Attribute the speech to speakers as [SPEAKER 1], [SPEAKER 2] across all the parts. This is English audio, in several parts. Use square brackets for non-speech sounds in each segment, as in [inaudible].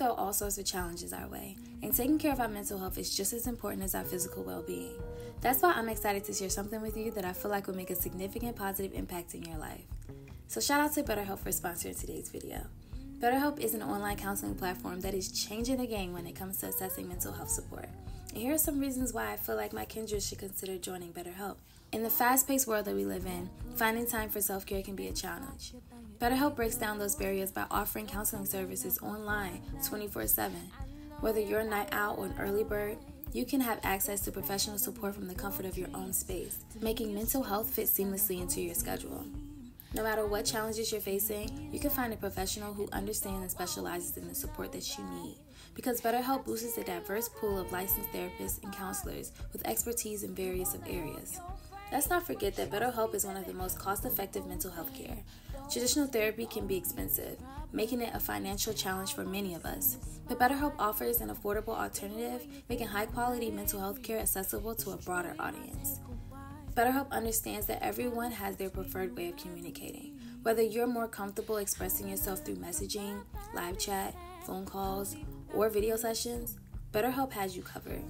[SPEAKER 1] Throw all sorts of challenges our way, and taking care of our mental health is just as important as our physical well being. That's why I'm excited to share something with you that I feel like will make a significant positive impact in your life. So, shout out to BetterHelp for sponsoring today's video. BetterHelp is an online counseling platform that is changing the game when it comes to assessing mental health support. And here are some reasons why I feel like my kindred should consider joining BetterHelp. In the fast paced world that we live in, finding time for self care can be a challenge. BetterHelp breaks down those barriers by offering counseling services online 24 7. Whether you're a night owl or an early bird, you can have access to professional support from the comfort of your own space, making mental health fit seamlessly into your schedule. No matter what challenges you're facing, you can find a professional who understands and specializes in the support that you need. Because BetterHelp boosts a diverse pool of licensed therapists and counselors with expertise in various areas. Let's not forget that BetterHelp is one of the most cost effective mental health care. Traditional therapy can be expensive, making it a financial challenge for many of us. But BetterHelp offers an affordable alternative, making high quality mental health care accessible to a broader audience. BetterHelp understands that everyone has their preferred way of communicating. Whether you're more comfortable expressing yourself through messaging, live chat, phone calls, or video sessions, BetterHelp has you covered.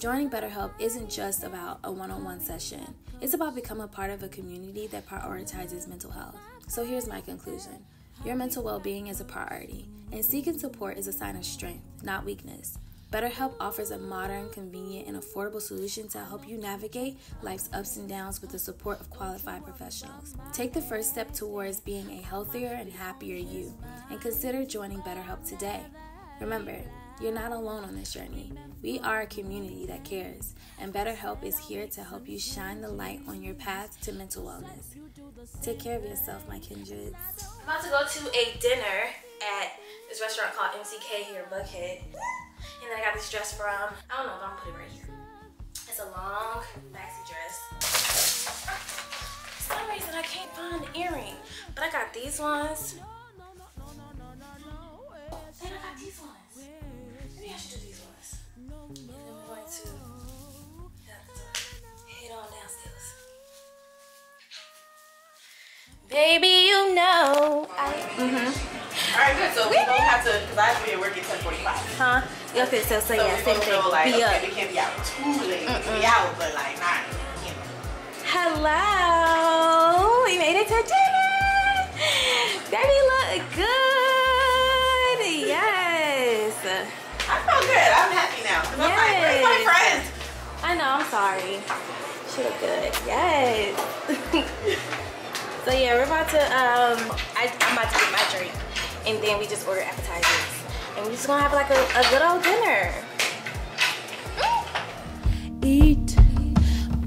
[SPEAKER 1] Joining BetterHelp isn't just about a one on one session, it's about becoming a part of a community that prioritizes mental health. So here's my conclusion your mental well being is a priority, and seeking support is a sign of strength, not weakness. BetterHelp offers a modern, convenient, and affordable solution to help you navigate life's ups and downs with the support of qualified professionals. Take the first step towards being a healthier and happier you, and consider joining BetterHelp today. Remember, you're not alone on this journey. We are a community that cares, and BetterHelp is here to help you shine the light on your path to mental wellness. Take care of yourself, my kindreds. I'm about to go to a dinner at this restaurant called MCK here in Buckhead. And then I got this dress from, I don't know if I'm gonna put it right here. It's a long maxi dress. For some reason I can't find the earring. But I got these ones. Then I got these ones. Maybe I should do these ones. And then we're going to head on downstairs. Baby, you know I. Mm-hmm.
[SPEAKER 2] All right, good. So we don't have to, because I have to be at work at 10:45.
[SPEAKER 1] Huh? Okay, so, so,
[SPEAKER 2] So
[SPEAKER 1] yeah,
[SPEAKER 2] we
[SPEAKER 1] same thing.
[SPEAKER 2] know, like,
[SPEAKER 1] Be
[SPEAKER 2] okay,
[SPEAKER 1] up.
[SPEAKER 2] we can't be out too late. Can be out, but like not, you know.
[SPEAKER 1] Hello, we made it to dinner. Baby, look good.
[SPEAKER 2] I feel good. I'm happy now. 'cause I'm like, where's my
[SPEAKER 1] Yes.
[SPEAKER 2] friend?
[SPEAKER 1] I know. I'm sorry. She look good. Yes. [laughs] so yeah, we're about to. Um, I, I'm about to get my drink, and then we just order appetizers, and we're just gonna have like a, a good old dinner.
[SPEAKER 3] eat,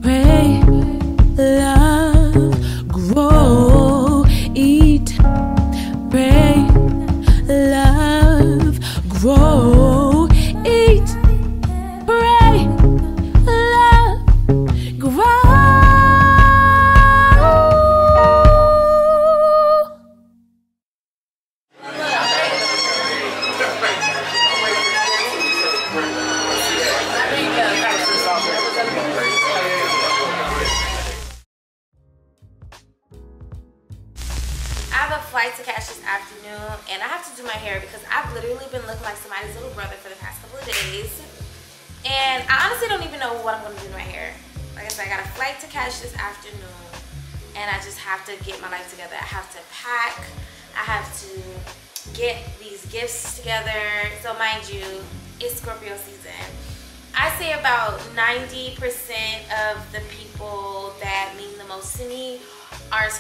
[SPEAKER 3] pray, love, grow, eat, pray, love, grow,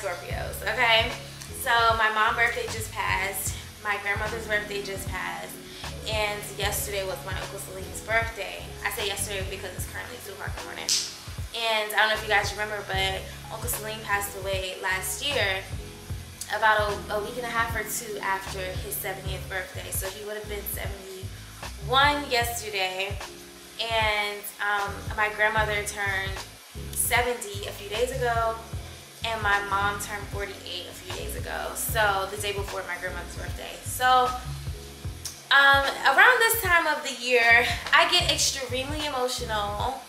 [SPEAKER 1] Scorpios, okay? So my mom's birthday just passed, my grandmother's birthday just passed, and yesterday was my Uncle Salim's birthday. I say yesterday because it's currently 2 o'clock in the morning. And I don't know if you guys remember, but Uncle Salim passed away last year, about a, a week and a half or two after his 70th birthday. So he would have been 71 yesterday. And um, my grandmother turned 70 a few days ago, and my mom turned 48 a few days ago. So the day before my grandmother's birthday. So um, around this time of the year, I get extremely emotional.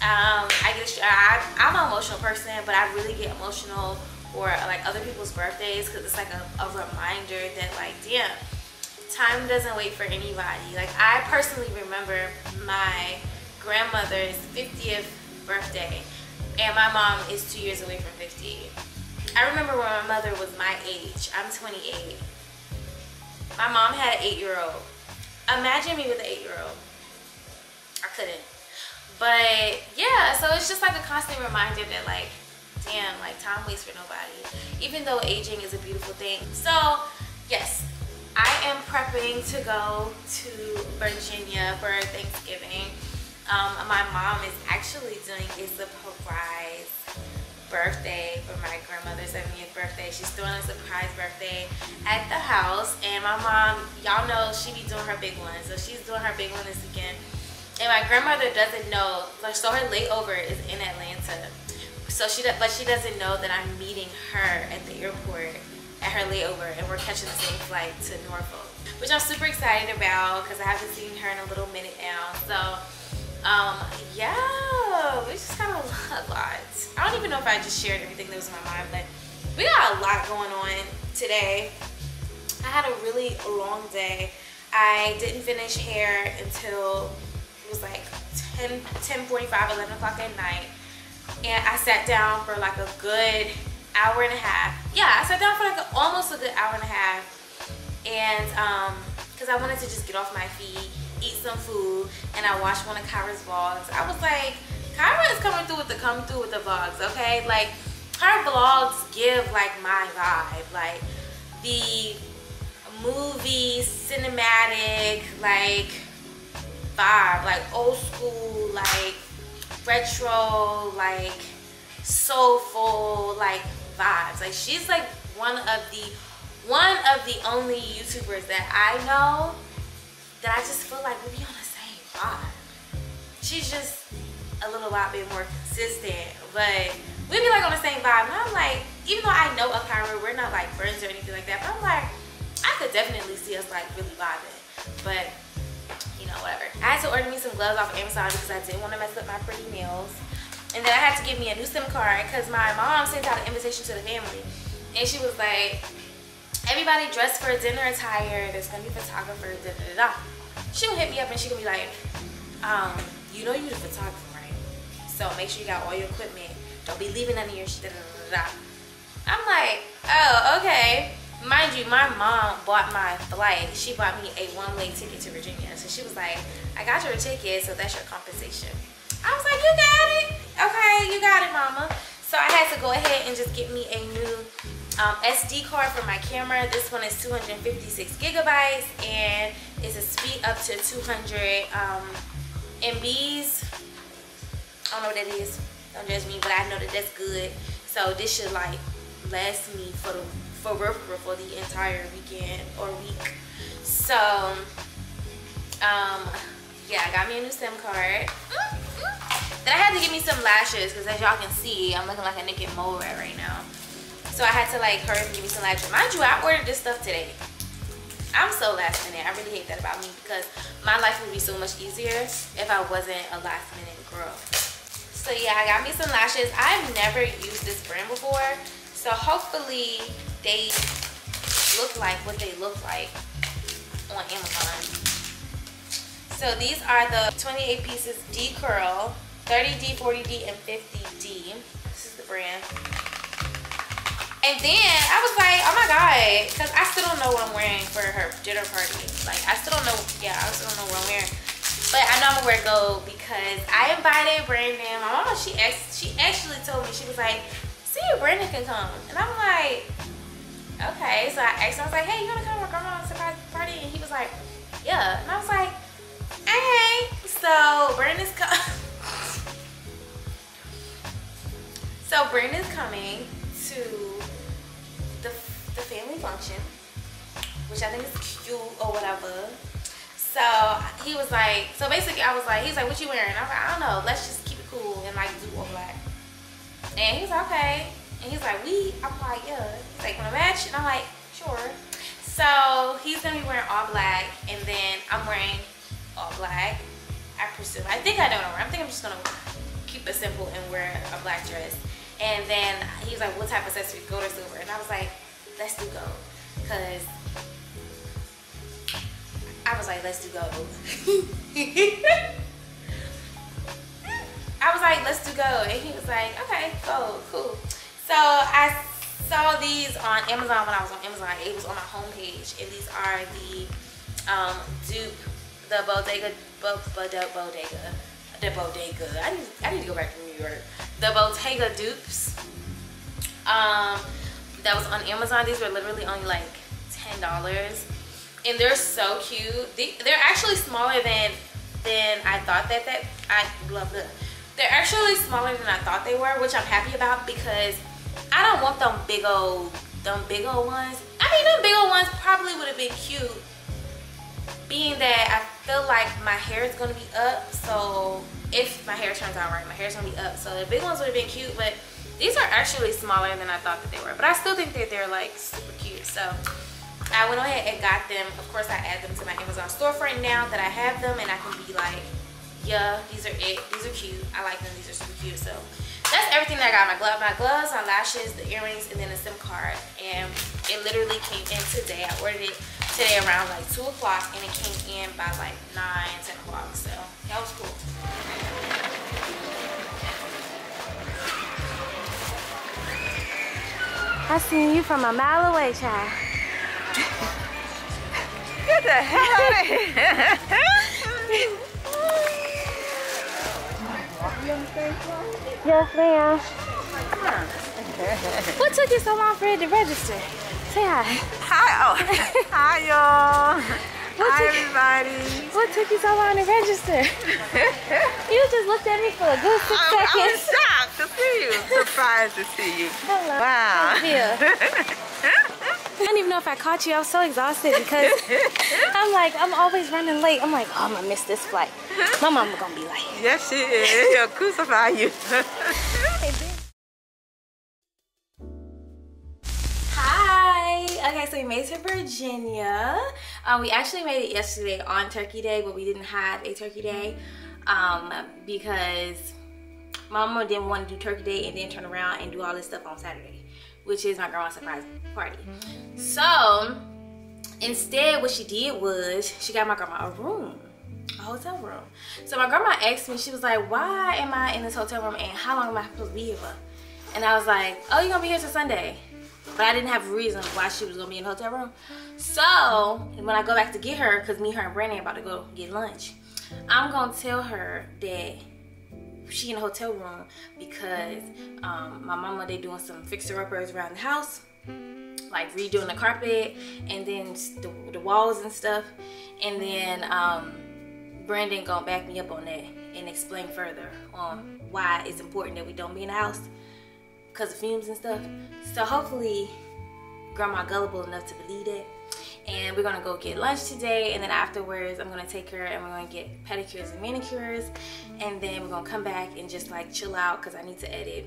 [SPEAKER 1] Um, i get I, i'm an emotional person, but I really get emotional for like other people's birthdays because it's like a, a reminder that like, damn, time doesn't wait for anybody. Like I personally remember my grandmother's 50th birthday and my mom is two years away from 50. I remember when my mother was my age. I'm 28. My mom had an eight-year-old. Imagine me with an eight-year-old. I couldn't. But yeah, so it's just like a constant reminder that like, damn, like time waits for nobody. Even though aging is a beautiful thing. So yes, I am prepping to go to Virginia for Thanksgiving. Um, my mom is actually doing a surprise birthday for my grandmother's 70th birthday. She's throwing a surprise birthday at the house. And my mom, y'all know she be doing her big one. So she's doing her big one this weekend. And my grandmother doesn't know, so her layover is in Atlanta. So she, but she doesn't know that I'm meeting her at the airport at her layover and we're catching the same flight to Norfolk, which I'm super excited about because I haven't seen her in a little minute now. So, um, yeah, we just got a lot. [laughs] I don't even know if I just shared everything that was in my mind, but we got a lot going on today. I had a really long day. I didn't finish hair until it was like 10, 10 45, 11 o'clock at night. And I sat down for like a good hour and a half. Yeah, I sat down for like a, almost a good hour and a half. And um, cause I wanted to just get off my feet, eat some food, and I watched one of Kirah's vlogs. I was like, Kyra is coming through with the come through with the vlogs, okay? Like her vlogs give like my vibe, like the movie cinematic like vibe, like old school, like retro, like soulful, like vibes. Like she's like one of the one of the only YouTubers that I know that I just feel like we be on the same vibe. She's just a little lot bit more consistent, but we be like on the same vibe. And I'm like, even though I know Akira, we're not like friends or anything like that, but I'm like, I could definitely see us like really vibing. But you know, whatever. I had to order me some gloves off of Amazon because I didn't want to mess up my pretty nails. And then I had to give me a new SIM card because my mom sent out an invitation to the family. And she was like, everybody dressed for dinner attire. There's to be photographers, da da da. She'll hit me up and she'll be like, um, you know you're the photographer, right? So make sure you got all your equipment. Don't be leaving none of your shit, da da da. I'm like, oh, okay. Mind you, my mom bought my flight. She bought me a one-way ticket to Virginia. So she was like, I got your ticket, so that's your compensation. I was like, you got it. Okay, you got it, mama. So I had to go ahead and just get me a new um, SD card for my camera. This one is 256 gigabytes and it's a speed up to 200 um, MBs. I don't know what that is. Don't judge me, but I know that that's good. So this should like last me for the for for the entire weekend or week. So um yeah, I got me a new SIM card. Then I had to give me some lashes because as y'all can see, I'm looking like a naked mole rat right now. So I had to like hurry and give me some lashes. Mind you, I ordered this stuff today. I'm so last minute. I really hate that about me because my life would be so much easier if I wasn't a last minute girl. So yeah, I got me some lashes. I've never used this brand before. So hopefully they look like what they look like on Amazon. So these are the 28 pieces D curl, 30D, 40D, and 50D. This is the brand. And then I was like, oh my God, because I still don't know what I'm wearing for her dinner party. Like, I still don't know, yeah, I still don't know what I'm wearing. But I know I'm gonna wear gold because I invited Brandon. My mama, she asked, she actually told me, she was like, see if Brandon can come. And I'm like, okay. So I asked him, I was like, hey, you wanna come to my grandma's surprise party? And he was like, yeah. And I was like, Hey, so Brandon's coming. [laughs] so Brandon's coming to the, family function, which I think is cute or whatever. So he was like, so basically I was like, he's like, what you wearing? I'm like, I don't know, let's just keep it cool and like do all black. And he's like, okay. And he's like, we? I'm like, yeah. He's like, wanna match? And I'm like, sure. So he's gonna be wearing all black and then I'm wearing all black. I presume. I think I don't I'm I think I'm just gonna keep it simple and wear a black dress. And then he was like, what type of accessory? Gold or silver? And I was like, let's do gold. Cause I was like, let's do go. [laughs] I was like, let's do go. And he was like, okay, go, cool. So I saw these on Amazon when I was on Amazon. It was on my homepage. And these are the um, dupe, the Bodega, bo, bodega, bodega, the Bodega. I need, I need to go back to New York. The Bottega dupes. Um, that was on Amazon. These were literally only like $10. And they're so cute. They, they're actually smaller than than I thought that that I love them. They're actually smaller than I thought they were, which I'm happy about because I don't want them big old, them big old ones. I mean, them big old ones probably would have been cute, being that I feel like my hair is gonna be up. So if my hair turns out right, my hair's gonna be up. So the big ones would have been cute, but these are actually smaller than I thought that they were. But I still think that they're like super cute. So I went ahead and got them. Of course, I add them to my Amazon storefront now that I have them, and I can be like yeah, these are it. These are cute. I like them. These are super cute. So that's everything that I got. My glove, my gloves, my lashes, the earrings, and then a SIM card. And it literally came in today. I ordered it today around like 2 o'clock and it came in by like 9, 10 o'clock. So that was cool. I seen you from a mile away, child.
[SPEAKER 2] Get the hell out of here.
[SPEAKER 1] Yes, ma'am. what took you so long for it to register? Say hi.
[SPEAKER 2] Hi, oh, [laughs] hi y'all.
[SPEAKER 1] What
[SPEAKER 2] Hi everybody.
[SPEAKER 1] What took you so long to register? [laughs] you just looked at me for a good six
[SPEAKER 2] I'm, I'm shocked to see you. [laughs] Surprised to see you.
[SPEAKER 1] Hello.
[SPEAKER 2] Wow. [laughs]
[SPEAKER 1] I don't even know if I caught you. I was so exhausted because I'm like, I'm always running late. I'm like, oh, I'm gonna miss this flight. My mama gonna be like,
[SPEAKER 2] yes, she is. She'll crucify you.
[SPEAKER 1] Okay, so we made it to Virginia. Um, we actually made it yesterday on Turkey Day, but we didn't have a Turkey Day um, because mama didn't want to do Turkey Day and then turn around and do all this stuff on Saturday, which is my grandma's surprise party. So instead, what she did was she got my grandma a room. A hotel room. So my grandma asked me, she was like, Why am I in this hotel room and how long am I supposed to be here? And I was like, Oh, you're gonna be here till Sunday. But I didn't have a reason why she was gonna be in the hotel room. So when I go back to get her, cause me, her, and Brandon about to go get lunch, I'm gonna tell her that she in the hotel room because um, my mama they doing some fixer uppers around the house, like redoing the carpet and then the, the walls and stuff, and then um, Brandon gonna back me up on that and explain further on why it's important that we don't be in the house because of fumes and stuff. So hopefully, grandma gullible enough to believe that. And we're gonna go get lunch today, and then afterwards, I'm gonna take her and we're gonna get pedicures and manicures, and then we're gonna come back and just like chill out because I need to edit.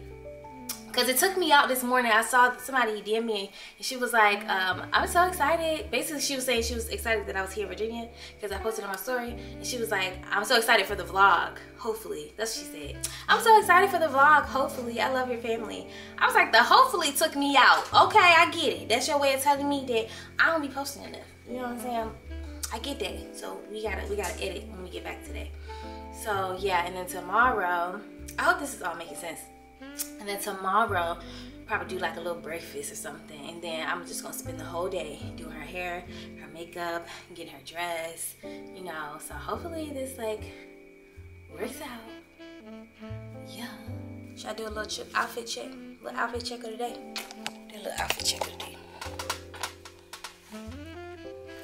[SPEAKER 1] Cause it took me out this morning. I saw somebody DM me and she was like, um, "I'm so excited." Basically, she was saying she was excited that I was here in Virginia because I posted on my story, and she was like, "I'm so excited for the vlog." Hopefully, that's what she said. I'm so excited for the vlog. Hopefully, I love your family. I was like, the hopefully took me out. Okay, I get it. That's your way of telling me that I don't be posting enough. You know what I'm saying? I get that. So we gotta we gotta edit when we get back today. So yeah, and then tomorrow, I hope this is all making sense. And then tomorrow, probably do like a little breakfast or something. And then I'm just gonna spend the whole day doing her hair, her makeup, getting her dressed, you know. So hopefully this like works out. Yeah. Should I do a little outfit check? Little outfit check of the day. Do a little outfit check of the day.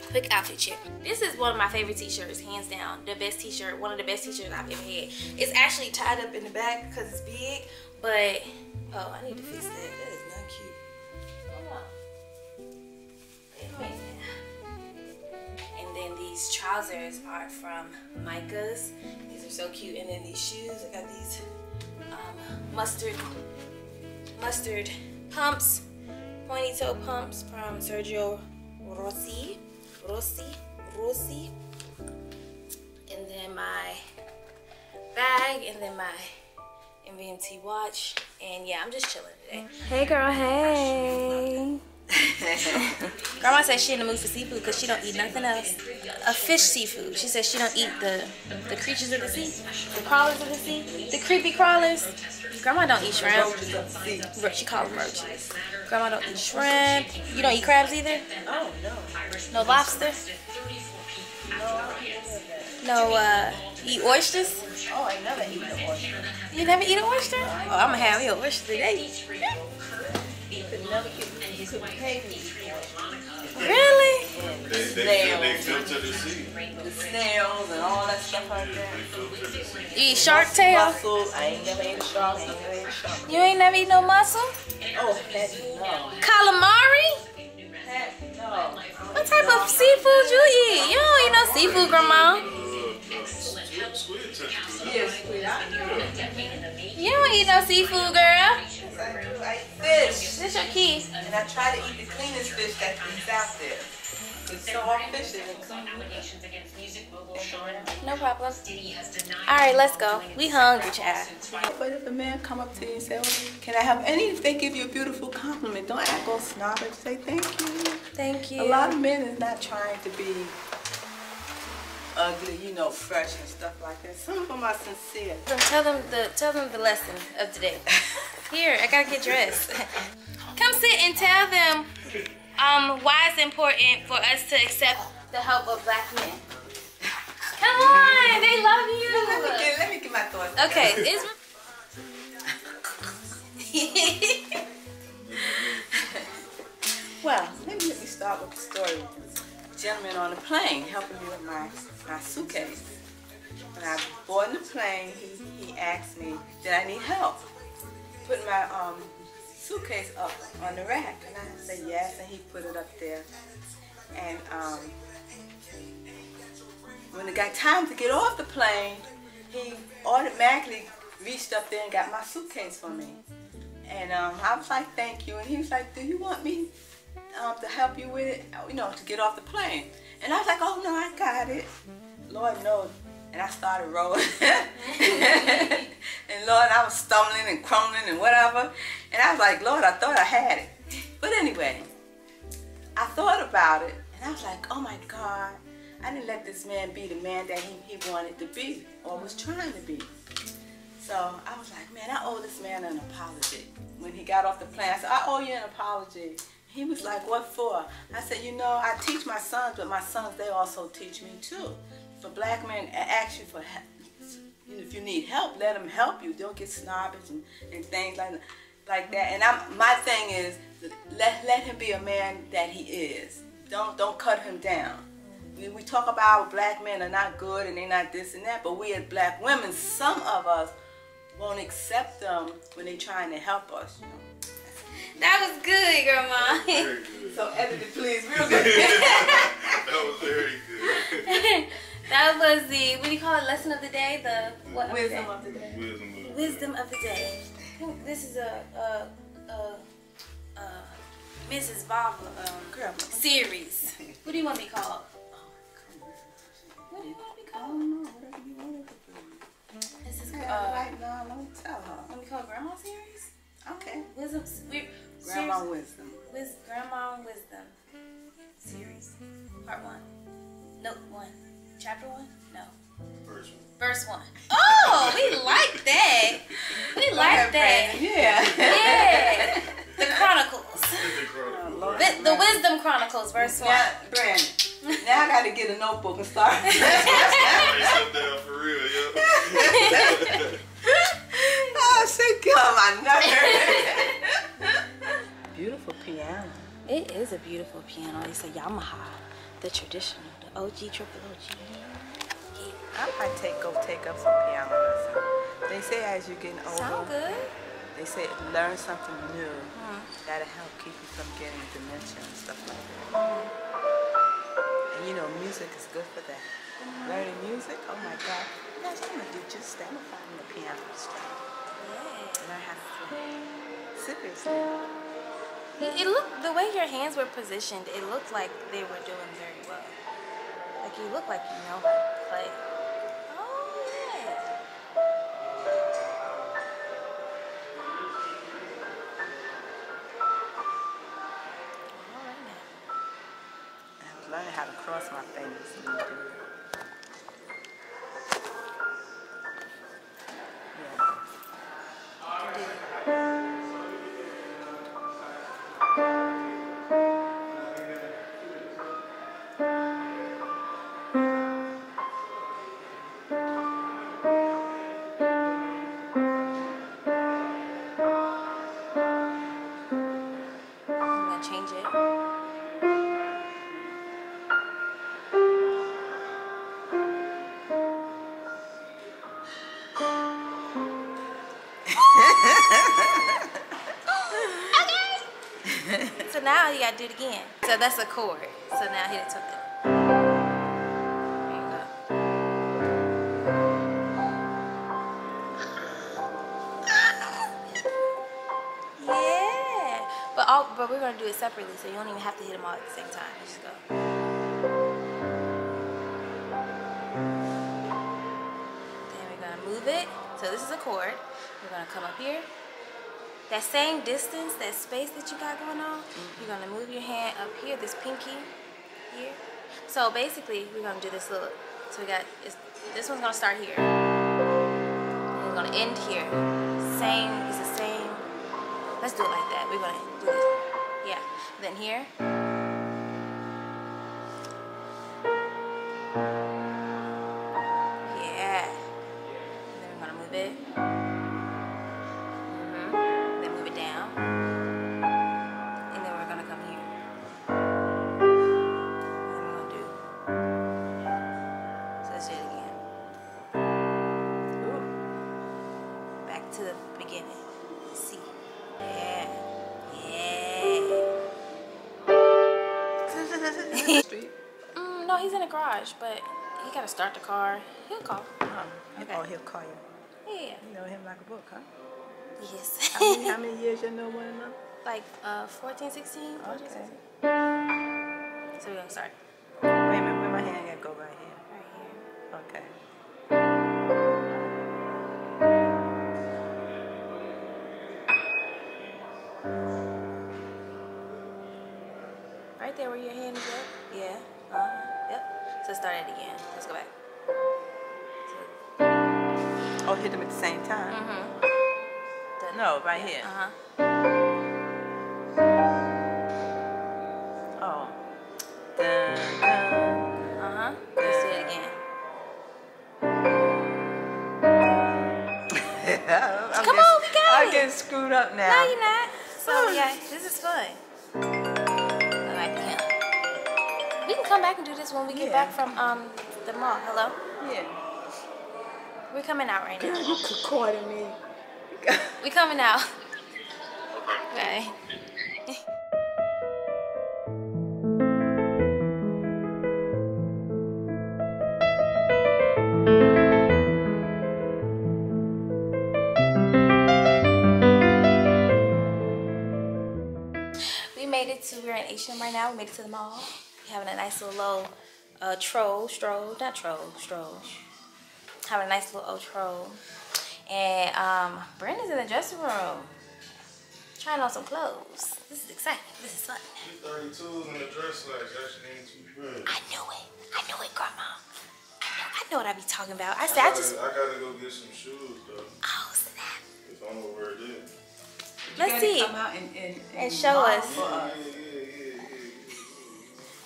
[SPEAKER 1] Quick outfit check. This is one of my favorite t-shirts, hands down. The best t-shirt, one of the best t-shirts I've ever had. It's actually tied up in the back because it's big, but oh, I need to fix that. That is not cute. On. And then these trousers are from Micah's. These are so cute. And then these shoes, I got these um, mustard mustard pumps, pointy toe pumps from Sergio Rossi. Rossi, Rossi. And then my bag, and then my MVMT watch. And yeah, I'm just chilling today. Hey girl, hey. [laughs] Grandma says she in the mood for seafood because she don't eat nothing else. A fish seafood. She says she don't eat the the creatures of the sea, the crawlers of the sea, the creepy crawlers. Grandma don't eat shrimp. Ro- She call them roaches. Grandma don't eat shrimp. You don't eat crabs either.
[SPEAKER 2] Oh no.
[SPEAKER 1] No lobster. No uh, you eat oysters.
[SPEAKER 2] Oh, I never eat the oyster.
[SPEAKER 1] You never eat an oyster? Oh, I'm gonna have me an oyster today.
[SPEAKER 2] Could never get you could pay me
[SPEAKER 1] Really?
[SPEAKER 2] it.
[SPEAKER 4] They,
[SPEAKER 2] And
[SPEAKER 4] they, fil- they filter the sea.
[SPEAKER 2] the snails and all that stuff like that.
[SPEAKER 4] They filter the sea.
[SPEAKER 1] You eat shark tail?
[SPEAKER 2] Mussels. I ain't never ate shark. I ain't never ate a shark.
[SPEAKER 1] You ain't never eat no mussel?
[SPEAKER 2] Oh, heck no.
[SPEAKER 1] Calamari?
[SPEAKER 2] Heck no.
[SPEAKER 1] What type of seafood you eat? You don't eat no seafood, grandma.
[SPEAKER 4] Squid, squid tentacles.
[SPEAKER 2] Yes, squid. I do.
[SPEAKER 1] You don't eat no seafood, girl.
[SPEAKER 2] Yes, I do. I eat fish.
[SPEAKER 1] This your key.
[SPEAKER 2] And I try to eat the cleanest fish that is out there. So all fish and clean.
[SPEAKER 1] No problem. All right, let's go. We hungry, child.
[SPEAKER 2] But if a man come up to you and say, oh, can I have any, if they give you a beautiful compliment, don't act all snobbish. Say thank you.
[SPEAKER 1] Thank you.
[SPEAKER 2] A lot of men is not trying to be ugly, you know, fresh and stuff like that. Some of them are sincere.
[SPEAKER 1] Tell them the tell them the lesson of today. [laughs] Here, I gotta get dressed. Come sit and tell them um, why it's important for us to accept the help of black men. Come on, they love
[SPEAKER 2] Let me
[SPEAKER 1] you.
[SPEAKER 2] get, let me get my thoughts.
[SPEAKER 1] Okay, [laughs] it's.
[SPEAKER 2] Well, maybe let me start with the story. Gentleman on the plane helping me with my, my suitcase. When I boarded the plane, he, he asked me, did I need help? Putting my um, suitcase up on the rack. And I said yes, and he put it up there. And um, when it got time to get off the plane, he automatically reached up there and got my suitcase for me. And um, I was like, thank you. And he was like, do you want me um, to help you with it, you know, to get off the plane? And I was like, oh, no, I got it. Lord knows. And I started rolling. [laughs] and Lord, I was stumbling and crumbling and whatever. And I was like, Lord, I thought I had it. But anyway, I thought about it. And I was like, oh, my God. I didn't let this man be the man that he, he wanted to be or was trying to be. So I was like, man, I owe this man an apology. When he got off the plane, I said, I owe you an apology. He was like, what for? I said, you know, I teach my sons, but my sons, they also teach me too. For black men, I ask you for help. If you need help, let them help you. Don't get snobbish and, and things like, like that. And I'm, my thing is, let, let him be a man that he is. Don't, don't cut him down. We, we talk about black men are not good and they're not this and that, but we as black women, some of us won't accept them when they're trying to help us, you know.
[SPEAKER 1] That was good, grandma.
[SPEAKER 4] Very good. [laughs]
[SPEAKER 2] So edit it, please, real [laughs] good.
[SPEAKER 4] That was very good.
[SPEAKER 1] that was the what do you call it? Lesson of the day. The what? of the
[SPEAKER 2] Wisdom
[SPEAKER 1] day?
[SPEAKER 2] of the day.
[SPEAKER 4] Wisdom of the
[SPEAKER 1] Wisdom of the day. This is a a a, a Mrs. Vava um,
[SPEAKER 2] Girl,
[SPEAKER 1] series. What do you want me called? What do you want me
[SPEAKER 2] I
[SPEAKER 1] called?
[SPEAKER 2] don't know, whatever you want it to be.
[SPEAKER 1] This is
[SPEAKER 2] Uh,
[SPEAKER 1] uh,
[SPEAKER 2] right now, don't tell her.
[SPEAKER 1] what we call Grandma series.
[SPEAKER 2] Okay.
[SPEAKER 1] Wisdom. We're,
[SPEAKER 2] Grandma
[SPEAKER 1] series-
[SPEAKER 2] wisdom.
[SPEAKER 1] Wis- Grandma Wisdom series, part one. Note one. Chapter one? No.
[SPEAKER 4] First one.
[SPEAKER 1] Verse one. Oh, we like that. We like that.
[SPEAKER 2] Yeah.
[SPEAKER 1] Yeah. The Chronicles.
[SPEAKER 4] The Chronicles,
[SPEAKER 1] The, the Wisdom Chronicles, verse one.
[SPEAKER 2] Now, Brandon, now I got to get a notebook and start. [laughs]
[SPEAKER 4] Write stuff down for real, yeah. [laughs]
[SPEAKER 2] oh, she killed my nerve. Beautiful piano.
[SPEAKER 1] It is a beautiful piano. It's a Yamaha, the traditional, the OG triple OG.
[SPEAKER 2] I might take go take up some piano. They say as you're getting older,
[SPEAKER 1] Sound good?
[SPEAKER 2] they say learn something new. Hmm. That'll help keep you from getting dementia and stuff like that. Hmm. And you know, music is good for that. Mm-hmm. Learning music, oh my God. That's what I'm gonna do. Just stand up on the piano straight.
[SPEAKER 1] Yeah.
[SPEAKER 2] Learn how to play. Seriously.
[SPEAKER 1] It, looked the way your hands were positioned. It looked like they were doing very well. Like you look like you know how to play. Do it again. So that's a chord. So now hit it to. There. Yeah, but all but we're gonna do it separately, so you don't even have to hit them all at the same time. Just go. Then we're gonna move it. So this is a chord. We're gonna come up here. That same distance, that space that you got going on, you're gonna move your hand up here, this pinky here. So basically, we're gonna do this little. So we got this one's gonna start here. And it's gonna end here. Same. It's the same. Let's do it like that. We're gonna do this. Yeah. Then here. But he gotta start the car. He'll call.
[SPEAKER 2] Oh,
[SPEAKER 1] Okay.
[SPEAKER 2] oh, he'll call you.
[SPEAKER 1] Yeah.
[SPEAKER 2] You know him like a book, huh?
[SPEAKER 1] Yes.
[SPEAKER 2] How many, [laughs] how many years you know one another?
[SPEAKER 1] like uh 14, 16, 14,
[SPEAKER 2] Okay.
[SPEAKER 1] 16. So we're gonna start
[SPEAKER 2] Wait a minute, where my hand gotta go right here.
[SPEAKER 1] right here.
[SPEAKER 2] Okay.
[SPEAKER 1] Right there where your hand is at. Yeah. So start it again. Let's go back.
[SPEAKER 2] Oh, hit them at the same time?
[SPEAKER 1] Mm-hmm.
[SPEAKER 2] No, right here.
[SPEAKER 1] Uh huh.
[SPEAKER 2] Oh. Dun, dun.
[SPEAKER 1] Uh huh. Let's do it again. [laughs] Come
[SPEAKER 2] getting-
[SPEAKER 1] on, we got
[SPEAKER 2] I'm
[SPEAKER 1] it.
[SPEAKER 2] getting screwed up now.
[SPEAKER 1] No, you're not. So yeah, this is fun. We can come back and do this when we get
[SPEAKER 2] Yeah.
[SPEAKER 1] back from um the mall. Hello.
[SPEAKER 2] Yeah.
[SPEAKER 1] We're coming out right now.
[SPEAKER 2] You recording me.
[SPEAKER 1] We coming out. [laughs] Bye. [laughs] nice little low uh, troll, stroll, not troll, stroll. Have a nice little old troll. And um, Brenda's in the dressing room trying on some clothes. This is exciting. This is fun.
[SPEAKER 4] 32 in the dress size actually ain't too bad.
[SPEAKER 1] I knew it. I knew it, Grandma. I know, I know what I be talking about. I
[SPEAKER 4] I
[SPEAKER 1] said, I
[SPEAKER 4] gotta,
[SPEAKER 1] just,
[SPEAKER 4] I gotta go get some shoes though.
[SPEAKER 1] oh, snap.
[SPEAKER 4] If I know where it is.
[SPEAKER 1] Let's
[SPEAKER 2] Gotta
[SPEAKER 1] see.
[SPEAKER 2] Come out and, and,
[SPEAKER 1] And show us.
[SPEAKER 2] us.
[SPEAKER 4] yeah, yeah, yeah,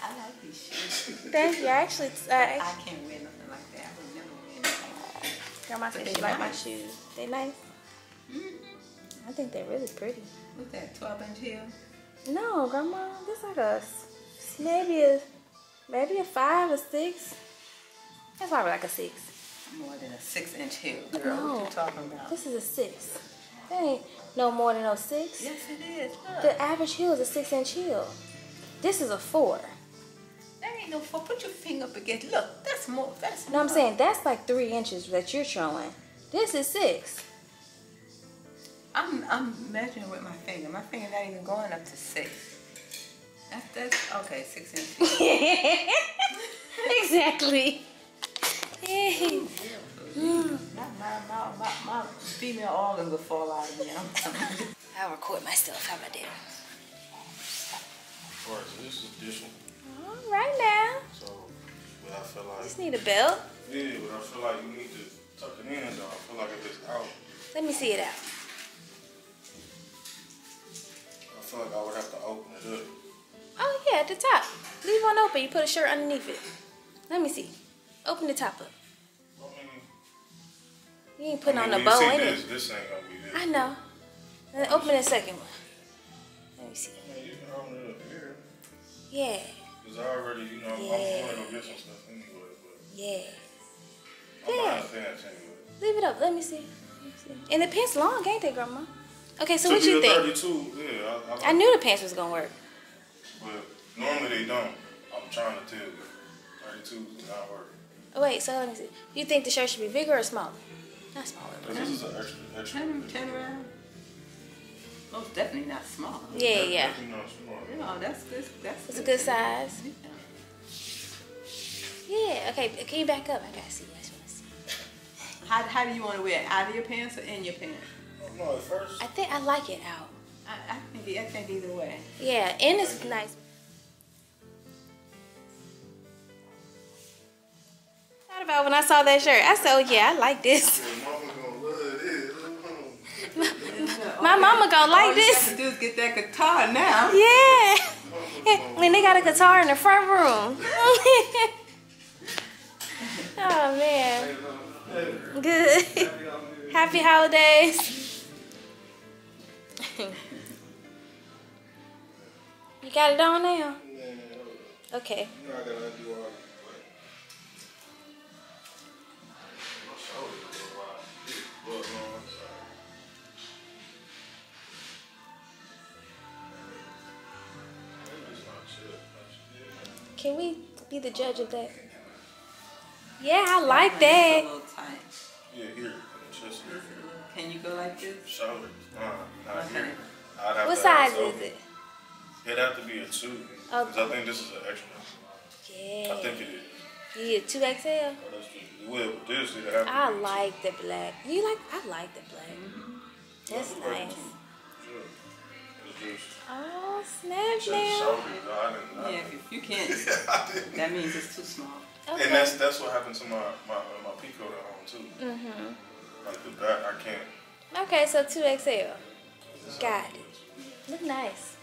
[SPEAKER 2] I like these shoes.
[SPEAKER 1] Thank you. I actually, uh,
[SPEAKER 2] I can't wear nothing like that. I would never wear anything like that.
[SPEAKER 1] Grandma said she
[SPEAKER 2] they
[SPEAKER 1] like my shoes. They nice. I think they're really pretty.
[SPEAKER 2] What's that, 12 inch heel?
[SPEAKER 1] No, Grandma, this like a maybe a maybe a five or six. That's probably like a six.
[SPEAKER 2] More than a 6 inch heel, girl.
[SPEAKER 1] No.
[SPEAKER 2] What you talking about?
[SPEAKER 1] This is a six. That ain't no more than no six.
[SPEAKER 2] Yes, it is. Look.
[SPEAKER 1] The average heel is a six inch heel. This is a four.
[SPEAKER 2] That ain't no four. Put your finger up against. Look, that's more. That's
[SPEAKER 1] No, I'm saying that's like three inches that you're showing. This is six.
[SPEAKER 2] I'm I'm measuring with my finger. My finger not even going up to six. That's that's okay. Six inches. [laughs]
[SPEAKER 1] exactly.
[SPEAKER 2] Not my, my, my, my female organ will fall out of me. I'm,
[SPEAKER 1] I'll record myself. How about that?
[SPEAKER 4] Alright, so this is additional.
[SPEAKER 1] All right now.
[SPEAKER 4] So, but I feel like
[SPEAKER 1] Just need a belt.
[SPEAKER 4] yeah, but I feel like you need to tuck it in though. I feel like if it's out,
[SPEAKER 1] Let me see it out.
[SPEAKER 4] I feel like I would have to open it up.
[SPEAKER 1] Oh yeah, at the top. Leave one open. You put a shirt underneath it. Let me see. Open the top up.
[SPEAKER 4] I mean,
[SPEAKER 1] You ain't putting
[SPEAKER 4] I
[SPEAKER 1] on
[SPEAKER 4] mean,
[SPEAKER 1] the
[SPEAKER 4] when you
[SPEAKER 1] bow, ain't
[SPEAKER 4] this,
[SPEAKER 1] it?
[SPEAKER 4] this ain't gonna be this.
[SPEAKER 1] I know. Then open the second one. Let me see.
[SPEAKER 4] I mean, you can open it up here.
[SPEAKER 1] Yeah,
[SPEAKER 4] Cause I already, you know,
[SPEAKER 1] Yeah.
[SPEAKER 4] I'm going to go get some stuff anyway, but
[SPEAKER 1] yeah.
[SPEAKER 4] I'm
[SPEAKER 1] Yeah.
[SPEAKER 4] buying pants anyway.
[SPEAKER 1] Leave it up. Let me see. Let me see. And the pants long, ain't they, Grandma? Okay, so
[SPEAKER 4] To
[SPEAKER 1] what
[SPEAKER 4] be
[SPEAKER 1] you
[SPEAKER 4] a
[SPEAKER 1] think?
[SPEAKER 4] 32, yeah, I, I,
[SPEAKER 1] I knew the pants was gonna work.
[SPEAKER 4] But normally they don't. I'm trying to tell you. 32 is not working.
[SPEAKER 1] Oh, wait, so let me see. You think the shirt should be bigger or smaller? Not smaller.
[SPEAKER 4] Cause this is an extra, extra.
[SPEAKER 2] Turn, turn around. Most definitely not small.
[SPEAKER 1] Yeah, yeah.
[SPEAKER 4] Definitely not smart.
[SPEAKER 2] No, that's good. That's
[SPEAKER 1] It's a good size.
[SPEAKER 2] Yeah.
[SPEAKER 1] Yeah, okay. Can you back up? I gotta see. I wanna see.
[SPEAKER 2] How, how do you want to wear it? Out of your pants or in your pants?
[SPEAKER 4] No, at first.
[SPEAKER 1] I think I like it out.
[SPEAKER 2] I, I think I think either way.
[SPEAKER 1] Yeah, and it's nice. Thought about when I saw that shirt. I said, "Oh yeah, I like this."
[SPEAKER 4] Mama gonna love this.
[SPEAKER 1] My oh, mama gonna
[SPEAKER 2] All
[SPEAKER 1] like
[SPEAKER 2] you
[SPEAKER 1] this.
[SPEAKER 2] got to do is get that guitar now.
[SPEAKER 1] Yeah. [laughs] And they got a guitar in the front room. [laughs] oh man. Good. [laughs] Happy holidays. you got it on now? Okay. Can we be the judge of that? Yeah, I like that.
[SPEAKER 2] a little tight.
[SPEAKER 4] Yeah, here. in the chest area.
[SPEAKER 2] Can you go like this?
[SPEAKER 4] Shoulders. Uh, not
[SPEAKER 2] Okay.
[SPEAKER 4] here. I'd have
[SPEAKER 1] What
[SPEAKER 4] to
[SPEAKER 1] size is it?
[SPEAKER 4] It'd have to be a two.
[SPEAKER 1] Oh.
[SPEAKER 4] Because I think this is an extra.
[SPEAKER 1] Yeah.
[SPEAKER 4] I think it is.
[SPEAKER 1] You need a 2XL?
[SPEAKER 4] Oh, well, this, it'd have to
[SPEAKER 1] I
[SPEAKER 4] be a two.
[SPEAKER 1] like the black. You like? I like the black. That's
[SPEAKER 4] Like a
[SPEAKER 1] nice. Oh, snap
[SPEAKER 4] just
[SPEAKER 1] now.
[SPEAKER 4] shoulders. though. I didn't, I
[SPEAKER 2] Yeah, if you can't, [laughs]
[SPEAKER 4] I
[SPEAKER 2] that means it's too small.
[SPEAKER 1] Okay.
[SPEAKER 4] And that's that's what happened to my my uh, my peacoat at home too.
[SPEAKER 1] Mhm.
[SPEAKER 4] Like the back, I can't.
[SPEAKER 1] Okay, so 2XL. Got it. Look nice.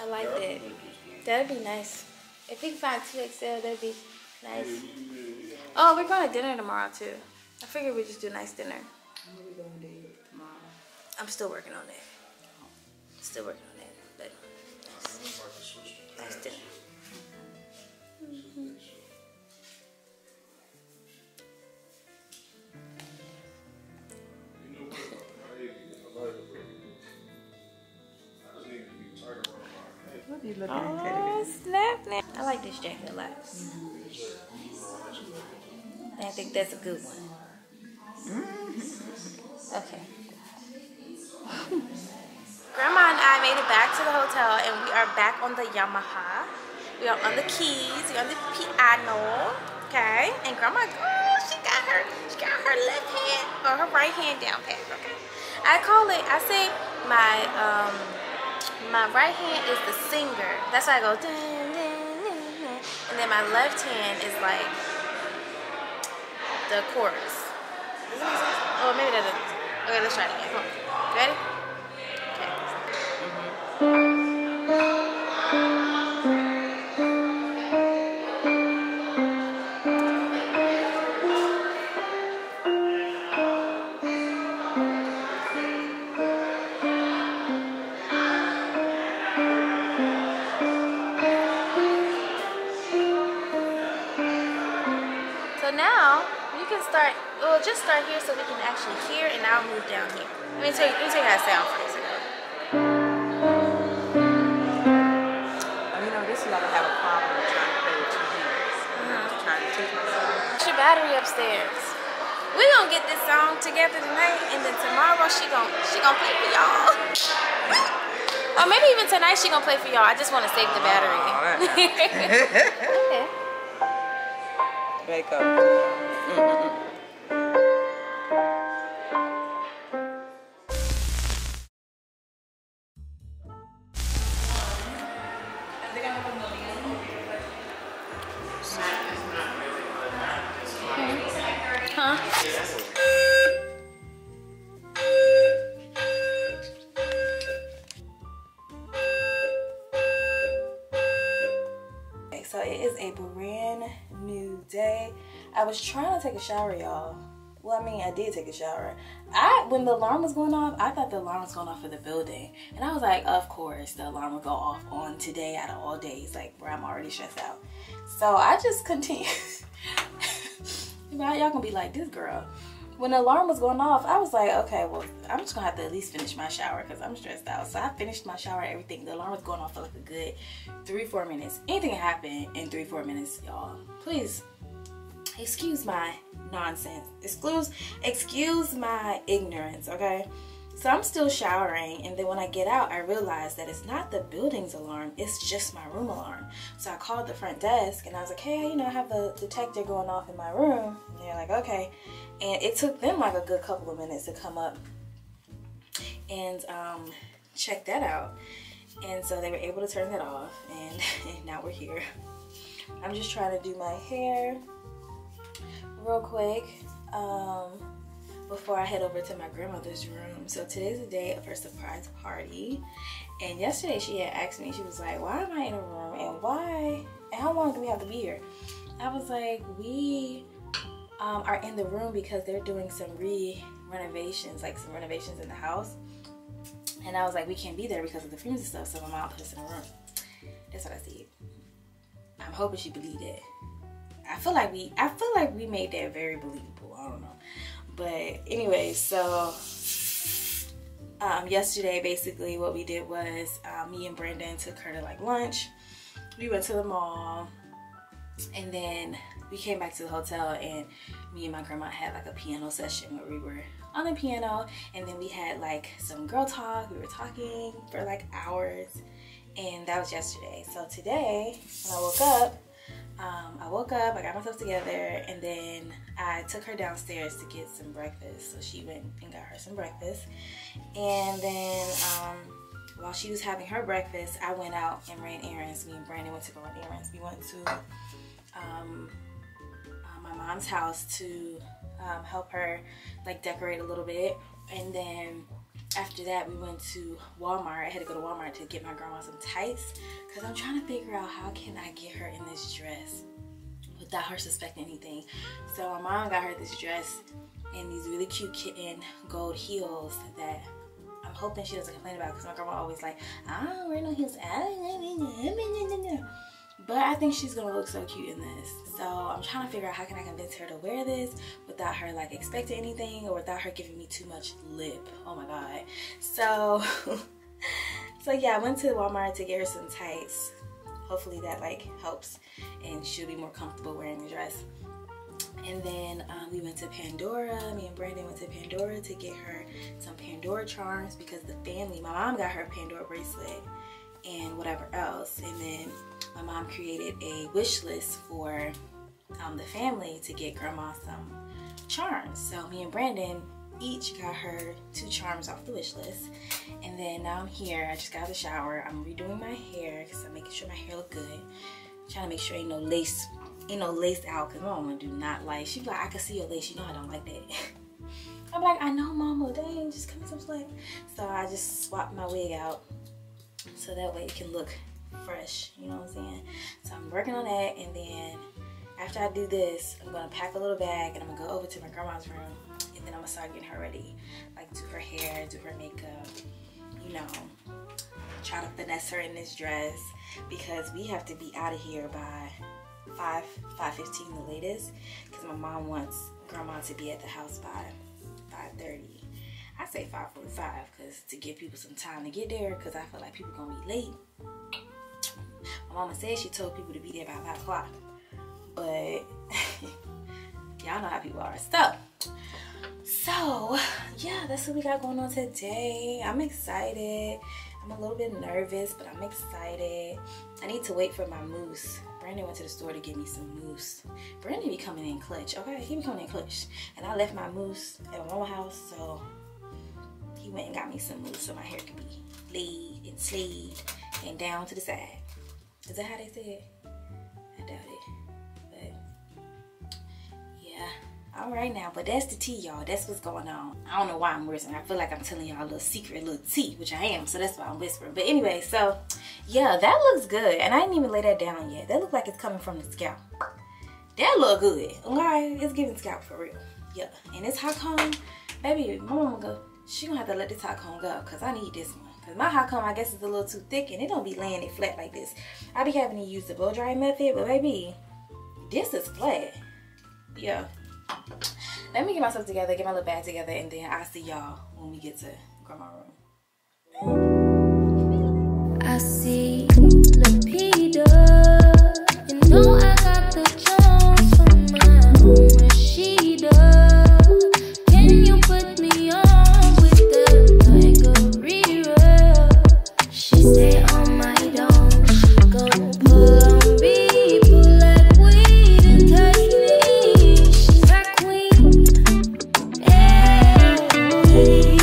[SPEAKER 1] I like
[SPEAKER 4] Yeah,
[SPEAKER 1] that.
[SPEAKER 4] can make this thing.
[SPEAKER 1] That'd be nice. If we can find 2XL, that'd be nice.
[SPEAKER 4] Yeah, yeah, yeah.
[SPEAKER 1] Oh, we're going to dinner tomorrow too. I figured we'd just do a nice dinner.
[SPEAKER 2] What we gonna do tomorrow?
[SPEAKER 1] I'm still working on that. Still working on that. But
[SPEAKER 4] I'm about to switch
[SPEAKER 1] nice dinner.
[SPEAKER 4] You know what? It. I like it, but I just need it to be tighter around my neck.
[SPEAKER 2] What are you looking
[SPEAKER 1] Oh, snap now. I like this jacket a lot. I think that's a good one. Mm-hmm. Okay. Grandma and I made it back to the hotel and we are back on the Yamaha. We are on the keys, we're on the piano. Okay. And grandma, oh, she got her she got her left hand or her right hand down pat, okay. I call it I say my um my right hand is the singer. That's why I go dun, dun, dun, and then my left hand is like the chorus. Oh, maybe that doesn't. Okay, let's try it again. Ready? So now you can start. Well, just start here so we can actually hear, and I'll move down here. Let me tell you. Let me tell you how to sound your battery upstairs? We gonna get this song together tonight, and then tomorrow she gon' she gonna play for y'all. [laughs] or maybe even tonight she gonna play for y'all. I just want to save the battery. okay. [laughs]
[SPEAKER 2] Wake up. [laughs]
[SPEAKER 1] brand was trying to take a shower, y'all. Well, I mean, I did take a shower. I when the alarm was going off, I thought the alarm was going off for the building, and I was like, of course, the alarm would go off on today out of all days, like where I'm already stressed out. So I just continued. [laughs] y'all gonna be like this girl. When the alarm was going off, I was like, okay, well, I'm just gonna have to at least finish my shower because I'm stressed out. So I finished my shower everything. The alarm was going off for like a good three, four minutes. Anything can happen in three, four minutes, y'all. Please excuse my nonsense. Excuse excuse my ignorance, okay? So I'm still showering, and then when I get out, I realize that it's not the building's alarm, it's just my room alarm. So I called the front desk and I was like, hey, you know, I have a detector going off in my room. And they're like, okay. And it took them like a good couple of minutes to come up and um, check that out. And so they were able to turn that off, and, [laughs] and now we're here. I'm just trying to do my hair real quick. Um, before I head over to my grandmother's room. So today's the day of her surprise party. And yesterday she had asked me, she was like, why am I in a room and why, and how long do we have to be here? I was like, we um, are in the room because they're doing some re-renovations, like some renovations in the house. And I was like, we can't be there because of the fumes and stuff. So my mom put us in a room. That's what I said. I'm hoping she believed it. I feel like we, I feel like we made that very believable. I don't know. But anyway, so um, yesterday, basically, what we did was uh, me and Brandon took her to like lunch. We went to the mall, and then we came back to the hotel, and me and my grandma had like a piano session where we were on the piano, and then we had like some girl talk. We were talking for like hours, and that was yesterday. So today, when I woke up, um, I woke up, I got myself together, and then I took her downstairs to get some breakfast. So she went and got her some breakfast. And then um, while she was having her breakfast, I went out and ran errands. Me and Brandon went to go run errands. We went to um, uh, my mom's house to um, help her like decorate a little bit. And then after that, we went to Walmart. I had to go to Walmart to get my grandma some tights because I'm trying to figure out how can I get her in this dress without her suspecting anything. So my mom got her this dress and these really cute kitten gold heels that I'm hoping she doesn't complain about because my grandma always like, I don't wear no heels. Ah, But I think she's gonna look so cute in this. So I'm trying to figure out how can I convince her to wear this without her like expecting anything or without her giving me too much lip. Oh my god. So [laughs] so yeah, I went to Walmart to get her some tights. Hopefully that like helps and she'll be more comfortable wearing the dress. And then um, we went to Pandora. Me and Brandon went to Pandora to get her some Pandora charms because the family, my mom got her Pandora bracelet and whatever else. And then my mom created a wish list for um, the family to get grandma some charms. So me and Brandon each got her two charms off the wish list. And then now I'm here. I just got out of the shower. I'm redoing my hair because I'm making sure my hair look good. I'm trying to make sure ain't no lace, ain't no lace out because my mama do not like. She's like, I can see your lace. You know I don't like that. [laughs] I'm like, I know, mama. Dang, just cut me some slack. So I just swapped my wig out so that way it can look fresh you know what i'm saying? So i'm working on that and then after i do this i'm gonna pack a little bag and i'm gonna go over to my grandma's room and then i'm gonna start getting her ready like do her hair do her makeup you know try to finesse her in this dress because we have to be out of here by 5 5.15 the latest because my mom wants grandma to be at the house by 5.30 I say 5:45 because to give people some time to get there because I feel like people gonna be late. My mama said she told people to be there by 5 o'clock, but [laughs] y'all know how people are. So, so yeah, that's what we got going on today. I'm excited. I'm a little bit nervous, but I'm excited. I need to wait for my mousse. Brandon went to the store to get me some mousse. Brandon be coming in clutch, okay? He be coming in clutch. And I left my mousse at my mama house, so he went and got me some mousse so my hair could be laid and slayed and down to the side. Is that how they say it? I doubt it. But yeah, All right now, but that's the tea, y'all. That's what's going on. I don't know why I'm whispering. I feel like I'm telling y'all a little secret, a little tea, which I am. So that's why I'm whispering. But anyway, so yeah, that looks good. And I didn't even lay that down yet. That looks like it's coming from the scalp. That look good. Okay, it's giving scalp for real. Yeah, and it's hot comb, baby, my mama go. She gonna have to let this hot comb go, cause I need this one. Cause my hot comb, I guess, is a little too thick, and it don't be laying it flat like this. I be having to use the blow dry method, but baby, this is flat. Yeah. Let me get myself together, get my little bag together, and then I'll see y'all when we get to grandma room.
[SPEAKER 3] I see my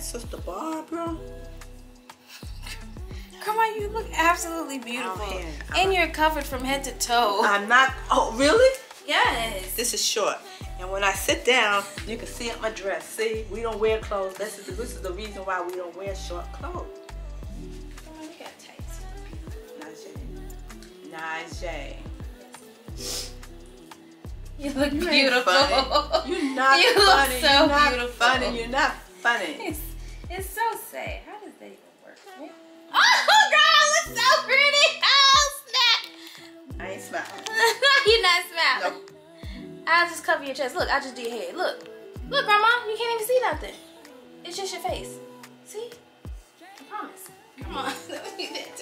[SPEAKER 2] they're gonna say, that's Sister Barbara?
[SPEAKER 1] Come on, you look absolutely beautiful.
[SPEAKER 2] Oh.
[SPEAKER 1] And you're covered from head to toe.
[SPEAKER 2] I'm not, oh, really?
[SPEAKER 1] yes.
[SPEAKER 2] This is short. And when I sit down, you can see up my dress. See, we don't wear clothes. This is the, this is the reason why we don't wear short clothes.
[SPEAKER 1] Grandma, you got tights.
[SPEAKER 2] Najee. Najee.
[SPEAKER 1] You look
[SPEAKER 2] You
[SPEAKER 1] beautiful.
[SPEAKER 2] You're not [laughs]
[SPEAKER 1] You look
[SPEAKER 2] funny.
[SPEAKER 1] so
[SPEAKER 2] You're not
[SPEAKER 1] beautiful.
[SPEAKER 2] funny. You're not funny.
[SPEAKER 1] It's, it's so sad. How does that even work? Oh, [laughs] girl, looks so pretty. Oh, snap.
[SPEAKER 2] I ain't smiling. [laughs]
[SPEAKER 1] You're not smiling.
[SPEAKER 2] No.
[SPEAKER 1] I'll just cover your chest. Look, I just do your head. Look. Look, Grandma, you can't even see nothing. It's just your face. See? I promise. Come on, [laughs] Let me do that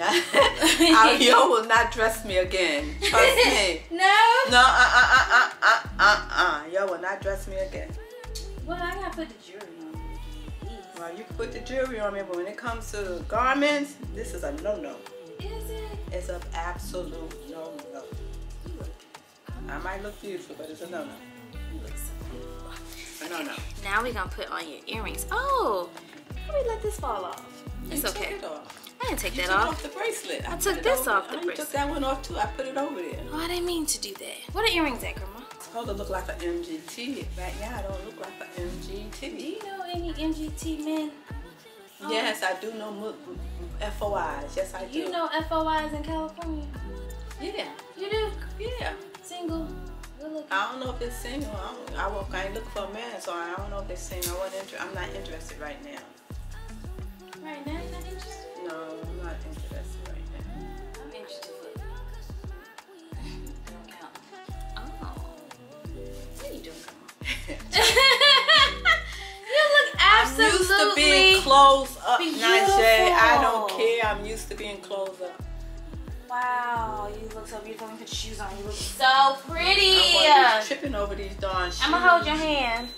[SPEAKER 2] not. [laughs] [laughs] Ariel will not dress me again. Trust me. [laughs]
[SPEAKER 1] No?
[SPEAKER 2] No, uh, uh, uh, uh, uh, uh, uh. Y'all will not dress me again.
[SPEAKER 1] Well, I gotta put the jewelry on.
[SPEAKER 2] Well, you can put the jewelry on me, but when it comes to garments, this is a no-no.
[SPEAKER 1] Is it?
[SPEAKER 2] It's an absolute no-no. I might look beautiful, but it's a no-no.
[SPEAKER 1] So
[SPEAKER 2] no-no.
[SPEAKER 1] Now we're gonna put on your earrings. Oh, how we let this fall off? It's okay.
[SPEAKER 2] it off.
[SPEAKER 1] I didn't take
[SPEAKER 2] You
[SPEAKER 1] that
[SPEAKER 2] took
[SPEAKER 1] off.
[SPEAKER 2] off the bracelet.
[SPEAKER 1] I
[SPEAKER 2] put
[SPEAKER 1] took this
[SPEAKER 2] over-
[SPEAKER 1] off the
[SPEAKER 2] You
[SPEAKER 1] bracelet.
[SPEAKER 2] took that one off too. I put it over there.
[SPEAKER 1] Oh, I didn't mean to do that. What are earrings at, Grandma?
[SPEAKER 2] It's supposed to look like an MGT. Right now, I don't look like an MGT.
[SPEAKER 1] Do you know any MGT men? Oh.
[SPEAKER 2] Yes, I do know FOIs. Yes, I do.
[SPEAKER 1] You know FOIs in California?
[SPEAKER 2] Yeah,
[SPEAKER 1] You do?
[SPEAKER 2] yeah.
[SPEAKER 1] Single?
[SPEAKER 2] I don't know if it's single. I, don't, I, I ain't looking for a man, so I don't know if it's single. I wasn't inter- I'm not interested right now.
[SPEAKER 1] Right now, you're not interested?
[SPEAKER 2] No, I'm not interested right now.
[SPEAKER 1] I'm interested for Don't count. Oh. What are you doing, you look
[SPEAKER 2] I'm
[SPEAKER 1] absolutely
[SPEAKER 2] used to being closed up, Najee. I don't care. I'm used to being closed up.
[SPEAKER 1] Wow, you look so beautiful. Let me put your shoes on. You look so pretty.
[SPEAKER 2] I'm tripping over these darn shoes.
[SPEAKER 1] I'm gonna hold your hand.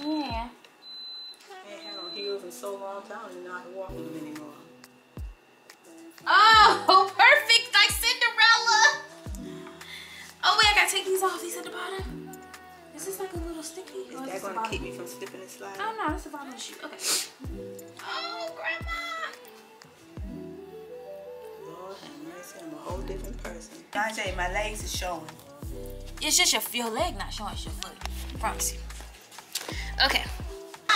[SPEAKER 1] Yeah.
[SPEAKER 2] I ain't had on heels in so long, I don't even know how to walk in them mm. anymore.
[SPEAKER 1] Oh, [laughs] perfect, like Cinderella. Oh wait, I gotta take these off. These at the bottom. Is this like a little sticky?
[SPEAKER 2] Is
[SPEAKER 1] or
[SPEAKER 2] that gonna keep me from slipping and sliding?
[SPEAKER 1] Oh no, that's the bottom of the shoe. Okay. Oh, grandma.
[SPEAKER 2] Lord have mercy, I'm a whole different person. Najee, my legs is showing.
[SPEAKER 1] It's just your, your leg not showing, it's your foot. I promise you. Okay.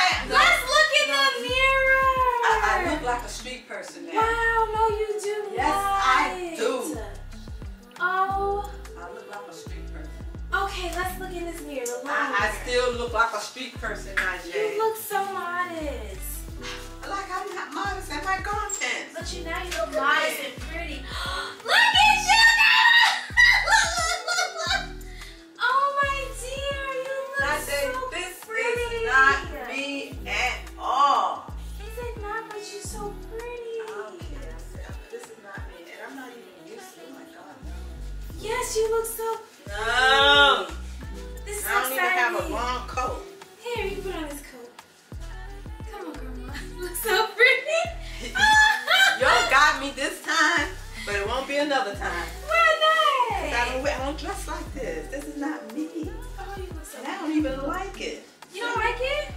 [SPEAKER 2] I,
[SPEAKER 1] Let's look in the mirror.
[SPEAKER 2] I, I look like a street person now.
[SPEAKER 1] Wow, no, you do
[SPEAKER 2] Yes, I do.
[SPEAKER 1] Oh,
[SPEAKER 2] I look like a street person.
[SPEAKER 1] okay. Let's look in this mirror. Look
[SPEAKER 2] I, I still look like a street person. Najee.
[SPEAKER 1] You look so modest.
[SPEAKER 2] like I'm not modest in my contents.
[SPEAKER 1] But you now you look modest and pretty. [gasps] look at you
[SPEAKER 2] not me at all.
[SPEAKER 1] Is it not? But you're so pretty.
[SPEAKER 2] I don't care. This is not me, and I'm not even used to it. Oh my God, no.
[SPEAKER 1] Yes, you look so.
[SPEAKER 2] No.
[SPEAKER 1] This is
[SPEAKER 2] I don't even have a long coat.
[SPEAKER 1] Here, you put on this coat. Come on, grandma. [laughs] You look so pretty. [laughs]
[SPEAKER 2] Y'all got me this time, but it won't be another time.
[SPEAKER 1] Why
[SPEAKER 2] I
[SPEAKER 1] not?
[SPEAKER 2] don't, I don't dress like this. This is not me.
[SPEAKER 1] Oh, you look so
[SPEAKER 2] And I don't even like it.
[SPEAKER 1] You don't like it?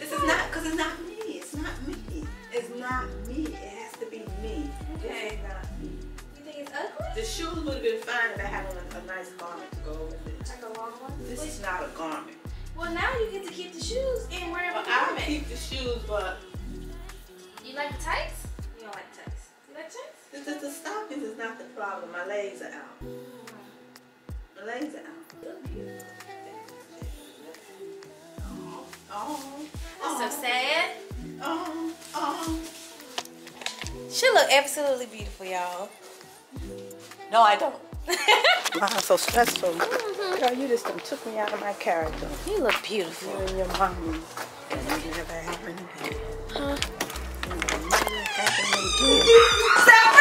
[SPEAKER 2] This is not, because it's not me. It's not me. It's not me. It has to be me. This is not me.
[SPEAKER 1] You think it's ugly?
[SPEAKER 2] The shoes would have been fine if I had on a, a nice garment to go with it.
[SPEAKER 1] Like a long one?
[SPEAKER 2] This is not a garment.
[SPEAKER 1] Well, now you get to keep the shoes and wear
[SPEAKER 2] Well,
[SPEAKER 1] them
[SPEAKER 2] I'll keep the shoes, but
[SPEAKER 1] You like the tights? You don't like tights. You like tights?
[SPEAKER 2] the, the, the stockings is not the problem. My legs are out. Mm. My legs are out. Oh, oh,
[SPEAKER 1] That's so sad.
[SPEAKER 2] oh, oh.
[SPEAKER 1] She look absolutely beautiful, y'all.
[SPEAKER 2] No, I don't. [laughs] Wow, so stressful. Mm-hmm. Girl, you just done took me out of my character.
[SPEAKER 1] You look beautiful.
[SPEAKER 2] You and your mom. And never happened again.
[SPEAKER 1] Huh?
[SPEAKER 2] Never happened again.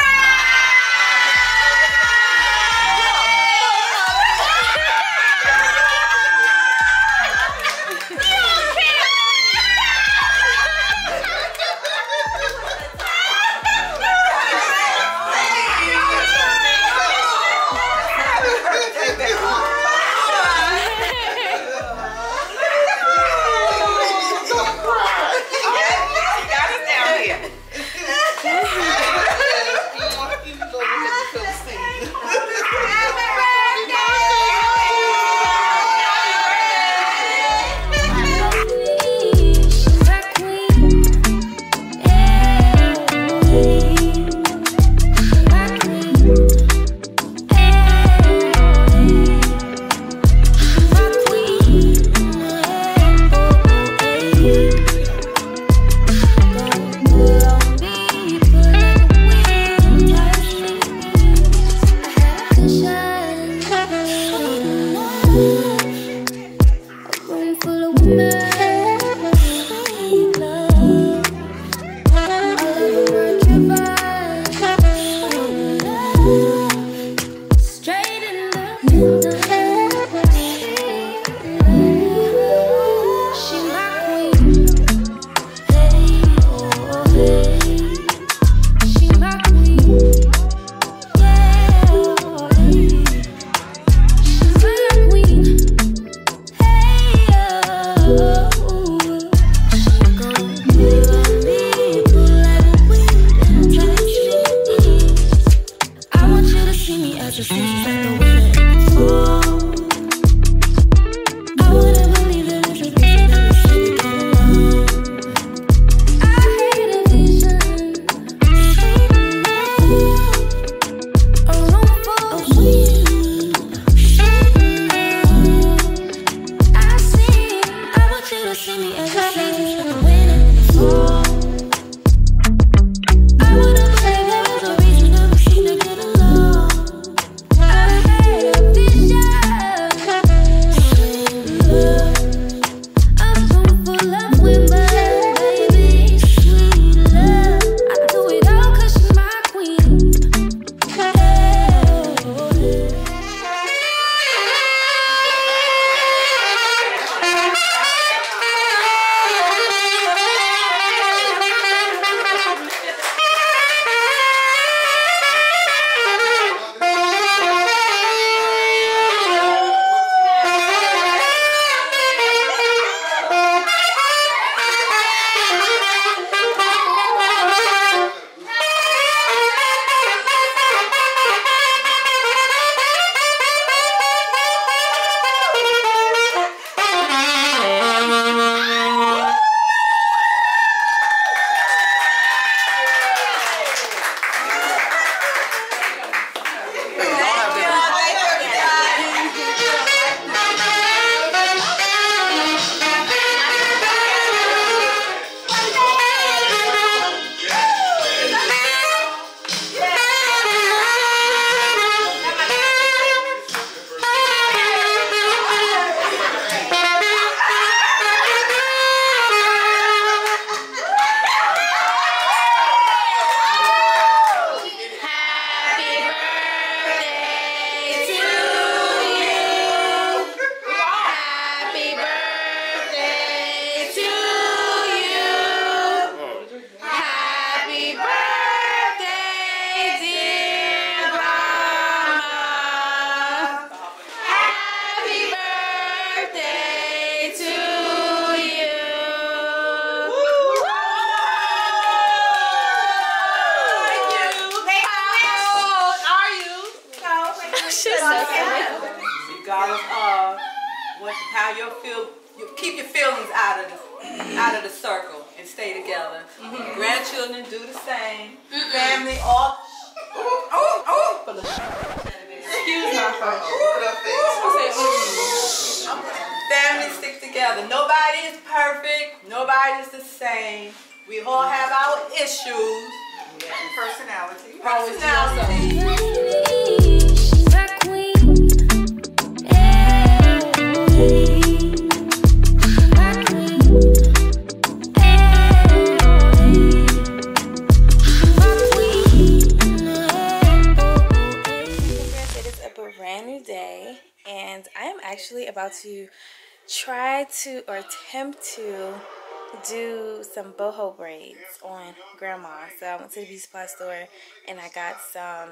[SPEAKER 2] Do
[SPEAKER 1] some boho braids on grandma. So I went to the beauty supply store and I got some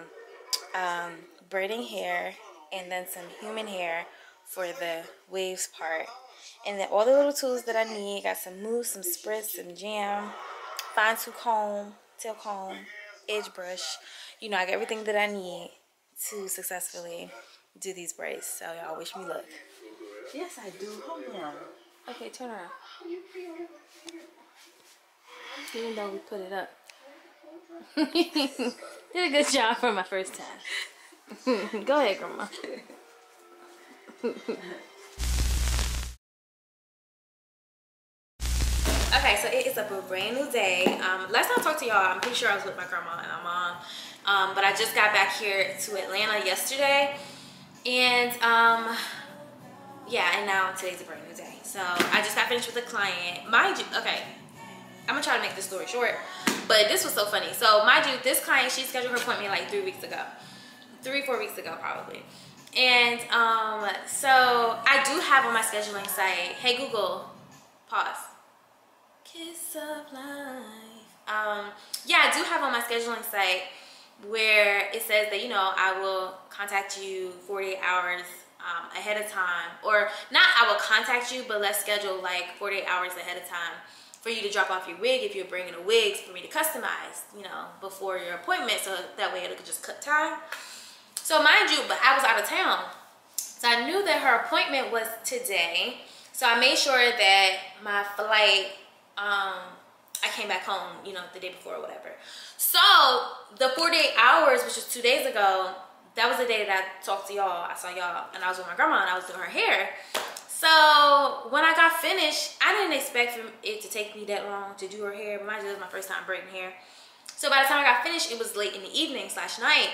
[SPEAKER 1] um, braiding hair and then some human hair for the waves part. And then all the little tools that I need. Got some mousse, some spritz, some jam, fine tooth comb, tail comb, edge brush. You know, I got everything that I need to successfully do these braids. So y'all wish me luck.
[SPEAKER 2] Yes, I do. Hold on.
[SPEAKER 1] Okay, turn around. Even though we put it up. [laughs] Did a good job for my first time. [laughs] Go ahead, Grandma. [laughs] Okay, so it is a brand new day. Um, last time I talked to y'all, I'm pretty sure I was with my grandma and my mom. Um, but I just got back here to Atlanta yesterday. And um, yeah, and now today's a brand new day. So I just got finished with a client. Mind you, okay, I'm gonna try to make this story short, but this was so funny. So mind you, this client, she scheduled her appointment like three weeks ago. Three, four weeks ago probably. And um, so I do have on my scheduling site, hey Google, pause. Kiss of life. Um, yeah, I do have on my scheduling site where it says that, you know, I will contact you 48 hours um, ahead of time. Or not I will contact you, but let's schedule like 48 hours ahead of time for you to drop off your wig if you're bringing a wig for me to customize, you know, before your appointment. So that way it'll just cut time. So mind you, but I was out of town. So I knew that her appointment was today. So I made sure that my flight, um, I came back home, you know, the day before or whatever. So the 48 hours, which was two days ago, that was the day that I talked to y'all. I saw y'all and I was with my grandma and I was doing her hair. So when I got finished, I didn't expect it to take me that long to do her hair. Mind you, this was my first time braiding hair. So by the time I got finished, it was late in the evening slash night.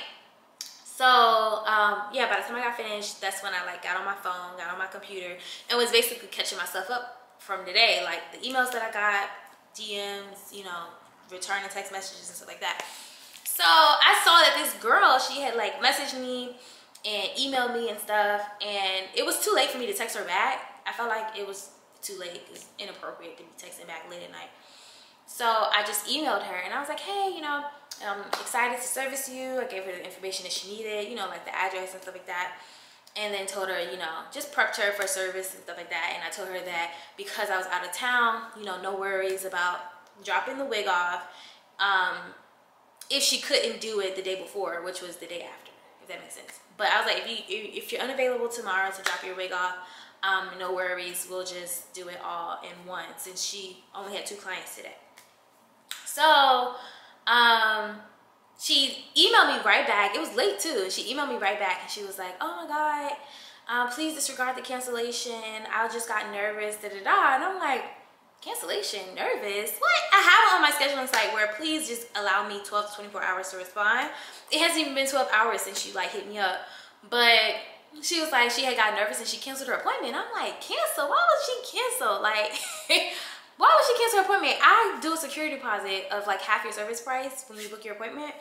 [SPEAKER 1] So um, yeah, by the time I got finished, that's when I like got on my phone, got on my computer, and was basically catching myself up from the day, like the emails that I got, DMs, you know, returning text messages and stuff like that. So I saw that this girl, she had like messaged me and emailed me and stuff, and it was too late for me to text her back. I felt like it was too late. It's inappropriate to be texting back late at night. So I just emailed her and I was like, hey, you know, I'm excited to service you. I gave her the information that she needed, you know, like the address and stuff like that. And then told her, you know, just prepped her for service and stuff like that. And I told her that because I was out of town, you know, no worries about dropping the wig off. Um, if she couldn't do it the day before, which was the day after, if that makes sense. But I was like, if you if you're unavailable tomorrow to drop your wig off, um, no worries. We'll just do it all in one since she only had two clients today. So, um, she emailed me right back. It was late too. She emailed me right back and she was like, "Oh my god, um, please disregard the cancellation. I just got nervous." Da da da. And I'm like, cancellation, nervous. What? I have on my scheduling site where please just allow me 12 to 24 hours to respond. It hasn't even been 12 hours since she like hit me up, but she was like she had got nervous and she canceled her appointment. I'm like, cancel? Why would she cancel? Like. [laughs] Why would she cancel her appointment? I do a security deposit of like half your service price when you book your appointment.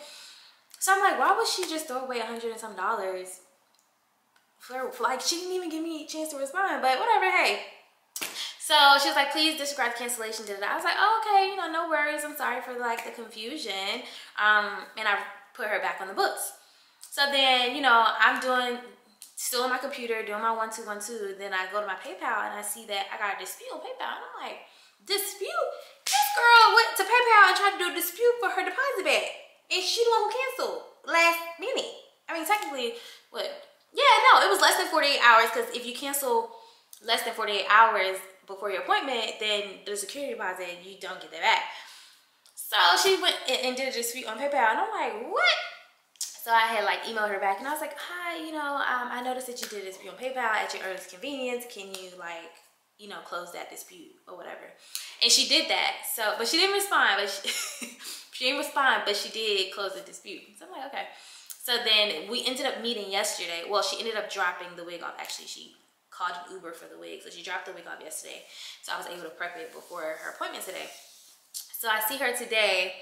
[SPEAKER 1] So I'm like, why would she just throw away a hundred and some dollars? For, like, she didn't even give me a chance to respond, but whatever, hey. So she was like, please disregard the cancellation. Did it? I was like, oh, okay, you know, no worries. I'm sorry for like the confusion. Um, and I put her back on the books. So then, you know, I'm doing still on my computer doing my one two one two. Then I go to my PayPal and I see that I got a dispute on PayPal, and I'm like dispute. This girl went to PayPal and tried to do a dispute for her deposit back. And she the one who canceled last minute. I mean, technically, what? Yeah, no, it was less than 48 hours because if you cancel less than 48 hours before your appointment, then the security deposit, you don't get that back. So she went and, did a dispute on PayPal, and I'm like, what? So I had like emailed her back, and I was like, hi, you know, um, I noticed that you did a dispute on PayPal at your earliest convenience. Can you like, you know, close that dispute or whatever? And she did that. So, but she didn't respond. But she, [laughs] she didn't respond, but she did close the dispute. So I'm like, okay. So then we ended up meeting yesterday. Well, she ended up dropping the wig off. Actually, she called an Uber for the wig. So she dropped the wig off yesterday. So I was able to prep it before her appointment today. So I see her today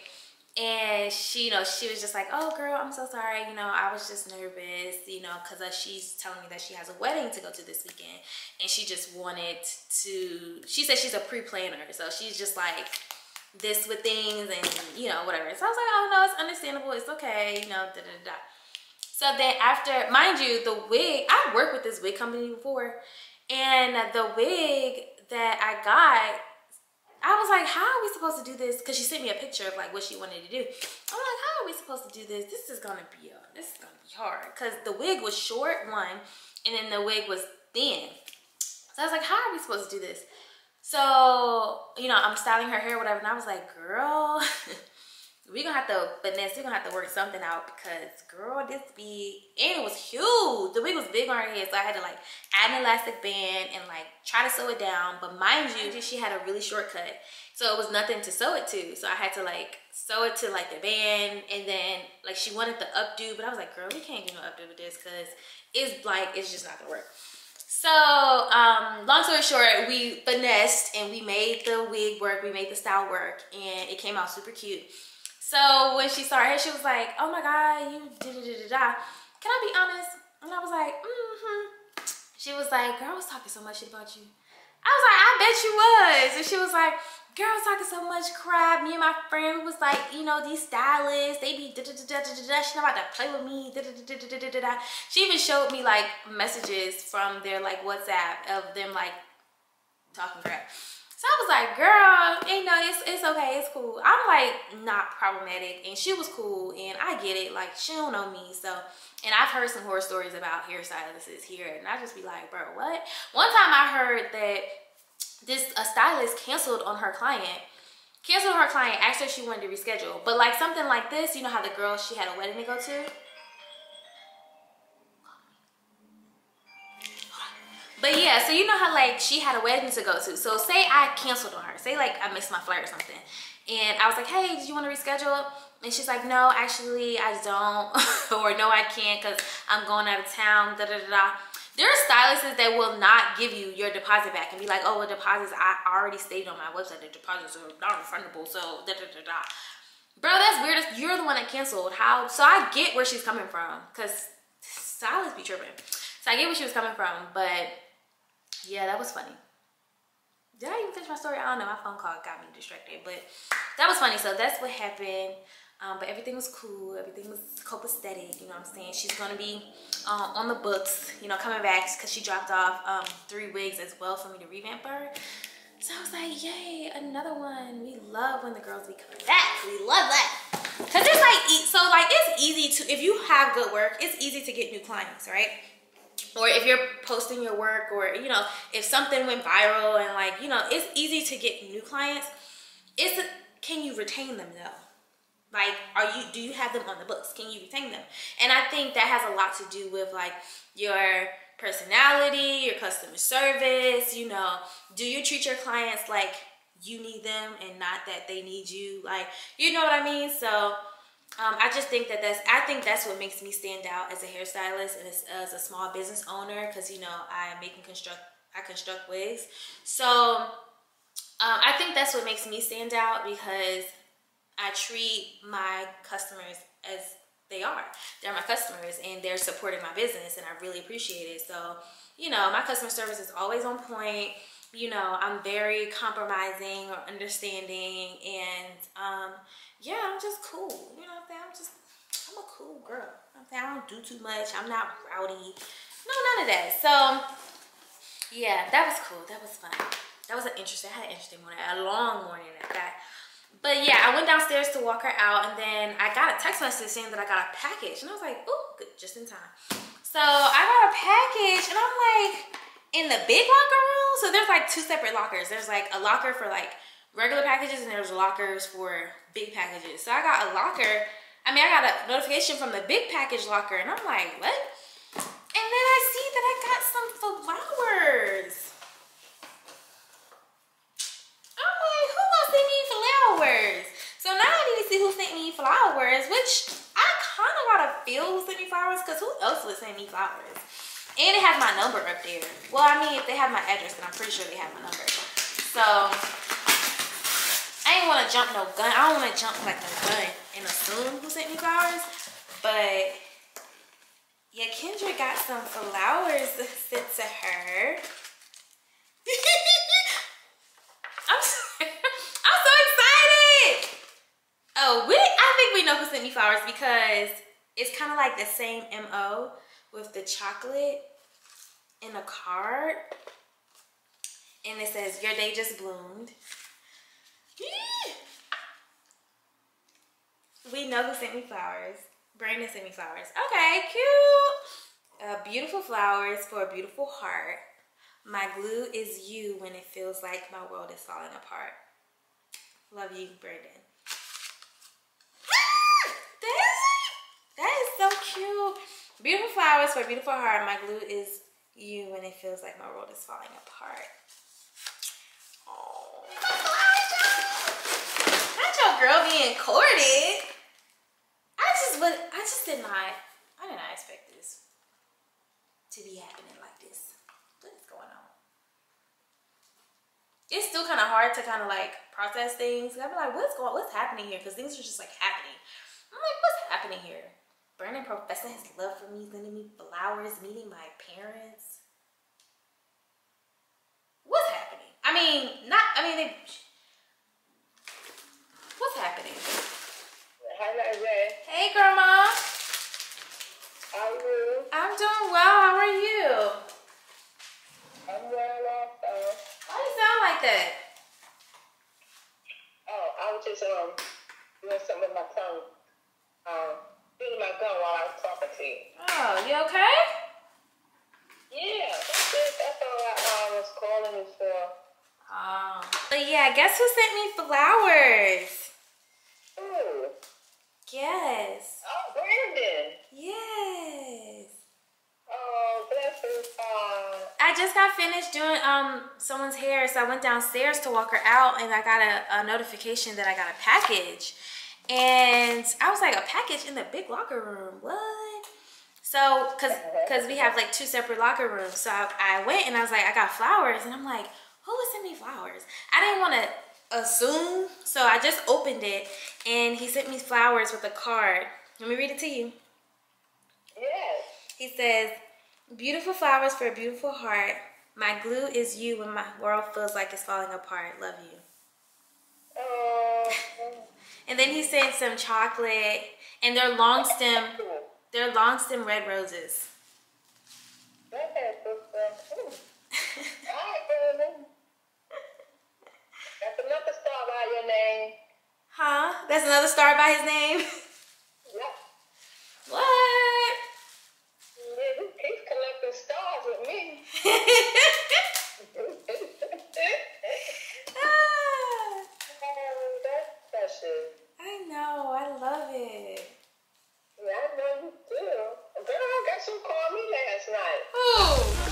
[SPEAKER 1] and she, you know, she was just like, oh girl, I'm so sorry. You know, I was just nervous, you know, cause uh, she's telling me that she has a wedding to go to this weekend. And she just wanted to, she said she's a pre-planner. So she's just like this with things and, you know, whatever. So I was like, oh no, it's understandable. It's okay, you know, da da da. So then after, mind you, the wig, I've worked with this wig company before. And the wig that I got I was like, how are we supposed to do this? Because she sent me a picture of like what she wanted to do. I'm like, how are we supposed to do this? This is gonna be a, this is gonna be hard. Cause the wig was short one, and then the wig was thin. So I was like, how are we supposed to do this? So, you know, I'm styling her hair, whatever, and I was like, girl, [laughs] we gonna have to finesse, we gonna have to work something out because girl, this be and it was huge. The wig was big on her head, so I had to like add an elastic band and like try to sew it down. But mind you, she had a really short cut. So it was nothing to sew it to. So I had to like sew it to like the band and then like she wanted the updo, but I was like, girl, we can't do no updo with this because it's like it's just not gonna work. So, um, long story short, we finessed and we made the wig work, we made the style work, and it came out super cute. So when she saw her she was like, oh my God, you da da da da da. Can I be honest? And I was like, mm-hmm. She was like, girl, I was talking so much shit about you. I was like, I bet you was. And she was like, girl, I was talking so much crap. Me and my friend was like, you know, these stylists, they be da da da da da da. She's not about to play with me. Da da da da da da da. She even showed me like messages from their like WhatsApp of them like talking crap. So I was like, girl, you know, it's, it's okay, it's cool. I'm like not problematic and she was cool and I get it. Like she don't know me. So, and I've heard some horror stories about hairstylists here and I just be like, bro, what? One time I heard that this a stylist canceled on her client canceled her client asked her if she wanted to reschedule but like something like this you know how the girl she had a wedding to go to But yeah, so you know how like she had a wedding to go to. So say I canceled on her. Say like I missed my flight or something. And I was like, hey, did you want to reschedule? And she's like, no, actually I don't. [laughs] or no, I can't because I'm going out of town. Da da da da. There are stylists that will not give you your deposit back and be like, oh, well, deposits, I already stated on my website that deposits are not refundable. So da da da da. Bro, that's weird. You're the one that canceled. How? So I get where she's coming from because stylists be tripping. So I get where she was coming from, but yeah, that was funny. Did I even finish my story? I don't know. My phone call got me distracted, but that was funny. So that's what happened. Um, but everything was cool. Everything was copacetic. You know what I'm saying? She's gonna be um, on the books. You know, coming back because she dropped off um, three wigs as well for me to revamp her. So I was like, yay, another one. We love when the girls be coming back. We love that. Cause it's like, so like it's easy to, if you have good work, it's easy to get new clients, right? Or if you're posting your work or you know if something went viral and like you know it's easy to get new clients it's can you retain them though? Like are you do you have them on the books? Can you retain them? And i think that has a lot to do with like your personality your customer service you know. Do you treat your clients like you need them and not that they need you? Like you know what i mean? So um, I just think that that's, I think that's what makes me stand out as a hairstylist and as, as a small business owner because, you know, I make and construct, I construct wigs. So um, I think that's what makes me stand out because I treat my customers as they are. They're my customers and they're supporting my business and I really appreciate it. So, you know, my customer service is always on point. You know, I'm very compromising or understanding and, um, yeah, I'm just cool. You know what I'm saying? I'm just, I'm a cool girl. You know I'm saying? I don't do too much. I'm not rowdy. No, none of that. So, yeah, that was cool. That was fun. That was an interesting, I had an interesting morning, a long morning at that. But yeah, I went downstairs to walk her out and then I got a text message saying that I got a package. And I was like, oh, good, just in time. So I got a package and I'm like, in the big locker room. So there's like two separate lockers. There's like a locker for like regular packages and there's lockers for big packages. So I got a locker. I mean, I got a notification from the big package locker and I'm like, what? And then I see that I got some flowers. I'm like, who gonna send me flowers? So now I need to see who sent me flowers, which I kind of got a feel who sent me flowers because who else would send me flowers? And it has my number up there. Well, I mean, if they have my address, then I'm pretty sure they have my number. So, I ain't want to jump no gun. I don't want to jump like a gun and assume who sent me flowers. But, yeah, Kendra got some flowers [laughs] sent to her. [laughs] I'm so, [laughs] I'm so excited. Oh, we, I think we know who sent me flowers because it's kind of like the same MO with the chocolate in a card. And it says, Your day just bloomed. We know who sent me flowers. Brandon sent me flowers. Okay, cute. Uh, beautiful flowers for a beautiful heart. My glue is you when it feels like my world is falling apart. Love you, Brandon. Is, that is so cute. Beautiful flowers for a beautiful heart. My glue is you when it feels like my world is falling apart. Oh. Not your girl being courted. I just would I just did not I did not expect this to be happening like this. What is going on? It's still kind of hard to kind of like process things. I'm like, what's going what's happening here? Because things are just like happening. I'm like, what's happening here? Brandon professing his love for me, sending me flowers, meeting my parents. What's happening? I mean, not. I mean, they, what's happening?
[SPEAKER 5] Hello there.
[SPEAKER 1] Hey, grandma.
[SPEAKER 5] How are you?
[SPEAKER 1] I'm doing well. How are you?
[SPEAKER 5] I'm well also.
[SPEAKER 1] Why do you sound like that?
[SPEAKER 5] Oh, I was just um doing something with my tongue. Um, feeling my gum while I was talking to you.
[SPEAKER 1] Oh, you okay?
[SPEAKER 5] Yeah, that's it. That's all I, I was calling you for.
[SPEAKER 1] Oh. But yeah, guess who sent me flowers? Yes.
[SPEAKER 5] Oh, Brandon.
[SPEAKER 1] Yes.
[SPEAKER 5] Oh, bless his heart.
[SPEAKER 1] I just got finished doing um someone's hair, so I went downstairs to walk her out, and I got a, a notification that I got a package, and I was like, a package in the big locker room, what? So, cause, cause we have like two separate locker rooms, so I, I went and I was like, I got flowers, and I'm like, who would send me flowers? I didn't want to assume, so I just opened it, and he sent me flowers with a card. Let me read it to you.
[SPEAKER 5] Yes.
[SPEAKER 1] He says, Beautiful flowers for a beautiful heart. My glue is you when my world feels like it's falling apart. Love you.
[SPEAKER 5] Oh. [laughs]
[SPEAKER 1] And then he sent some chocolate and they're long stem, they're long stem red roses.
[SPEAKER 5] Okay, name. Huh? That's another star by his name?
[SPEAKER 1] Yep. [laughs] What? He's collecting stars with me. [laughs]
[SPEAKER 5] Ah.
[SPEAKER 1] I know. I love it.
[SPEAKER 5] Yeah, I know you do. Girl, I got you called me last night. Who?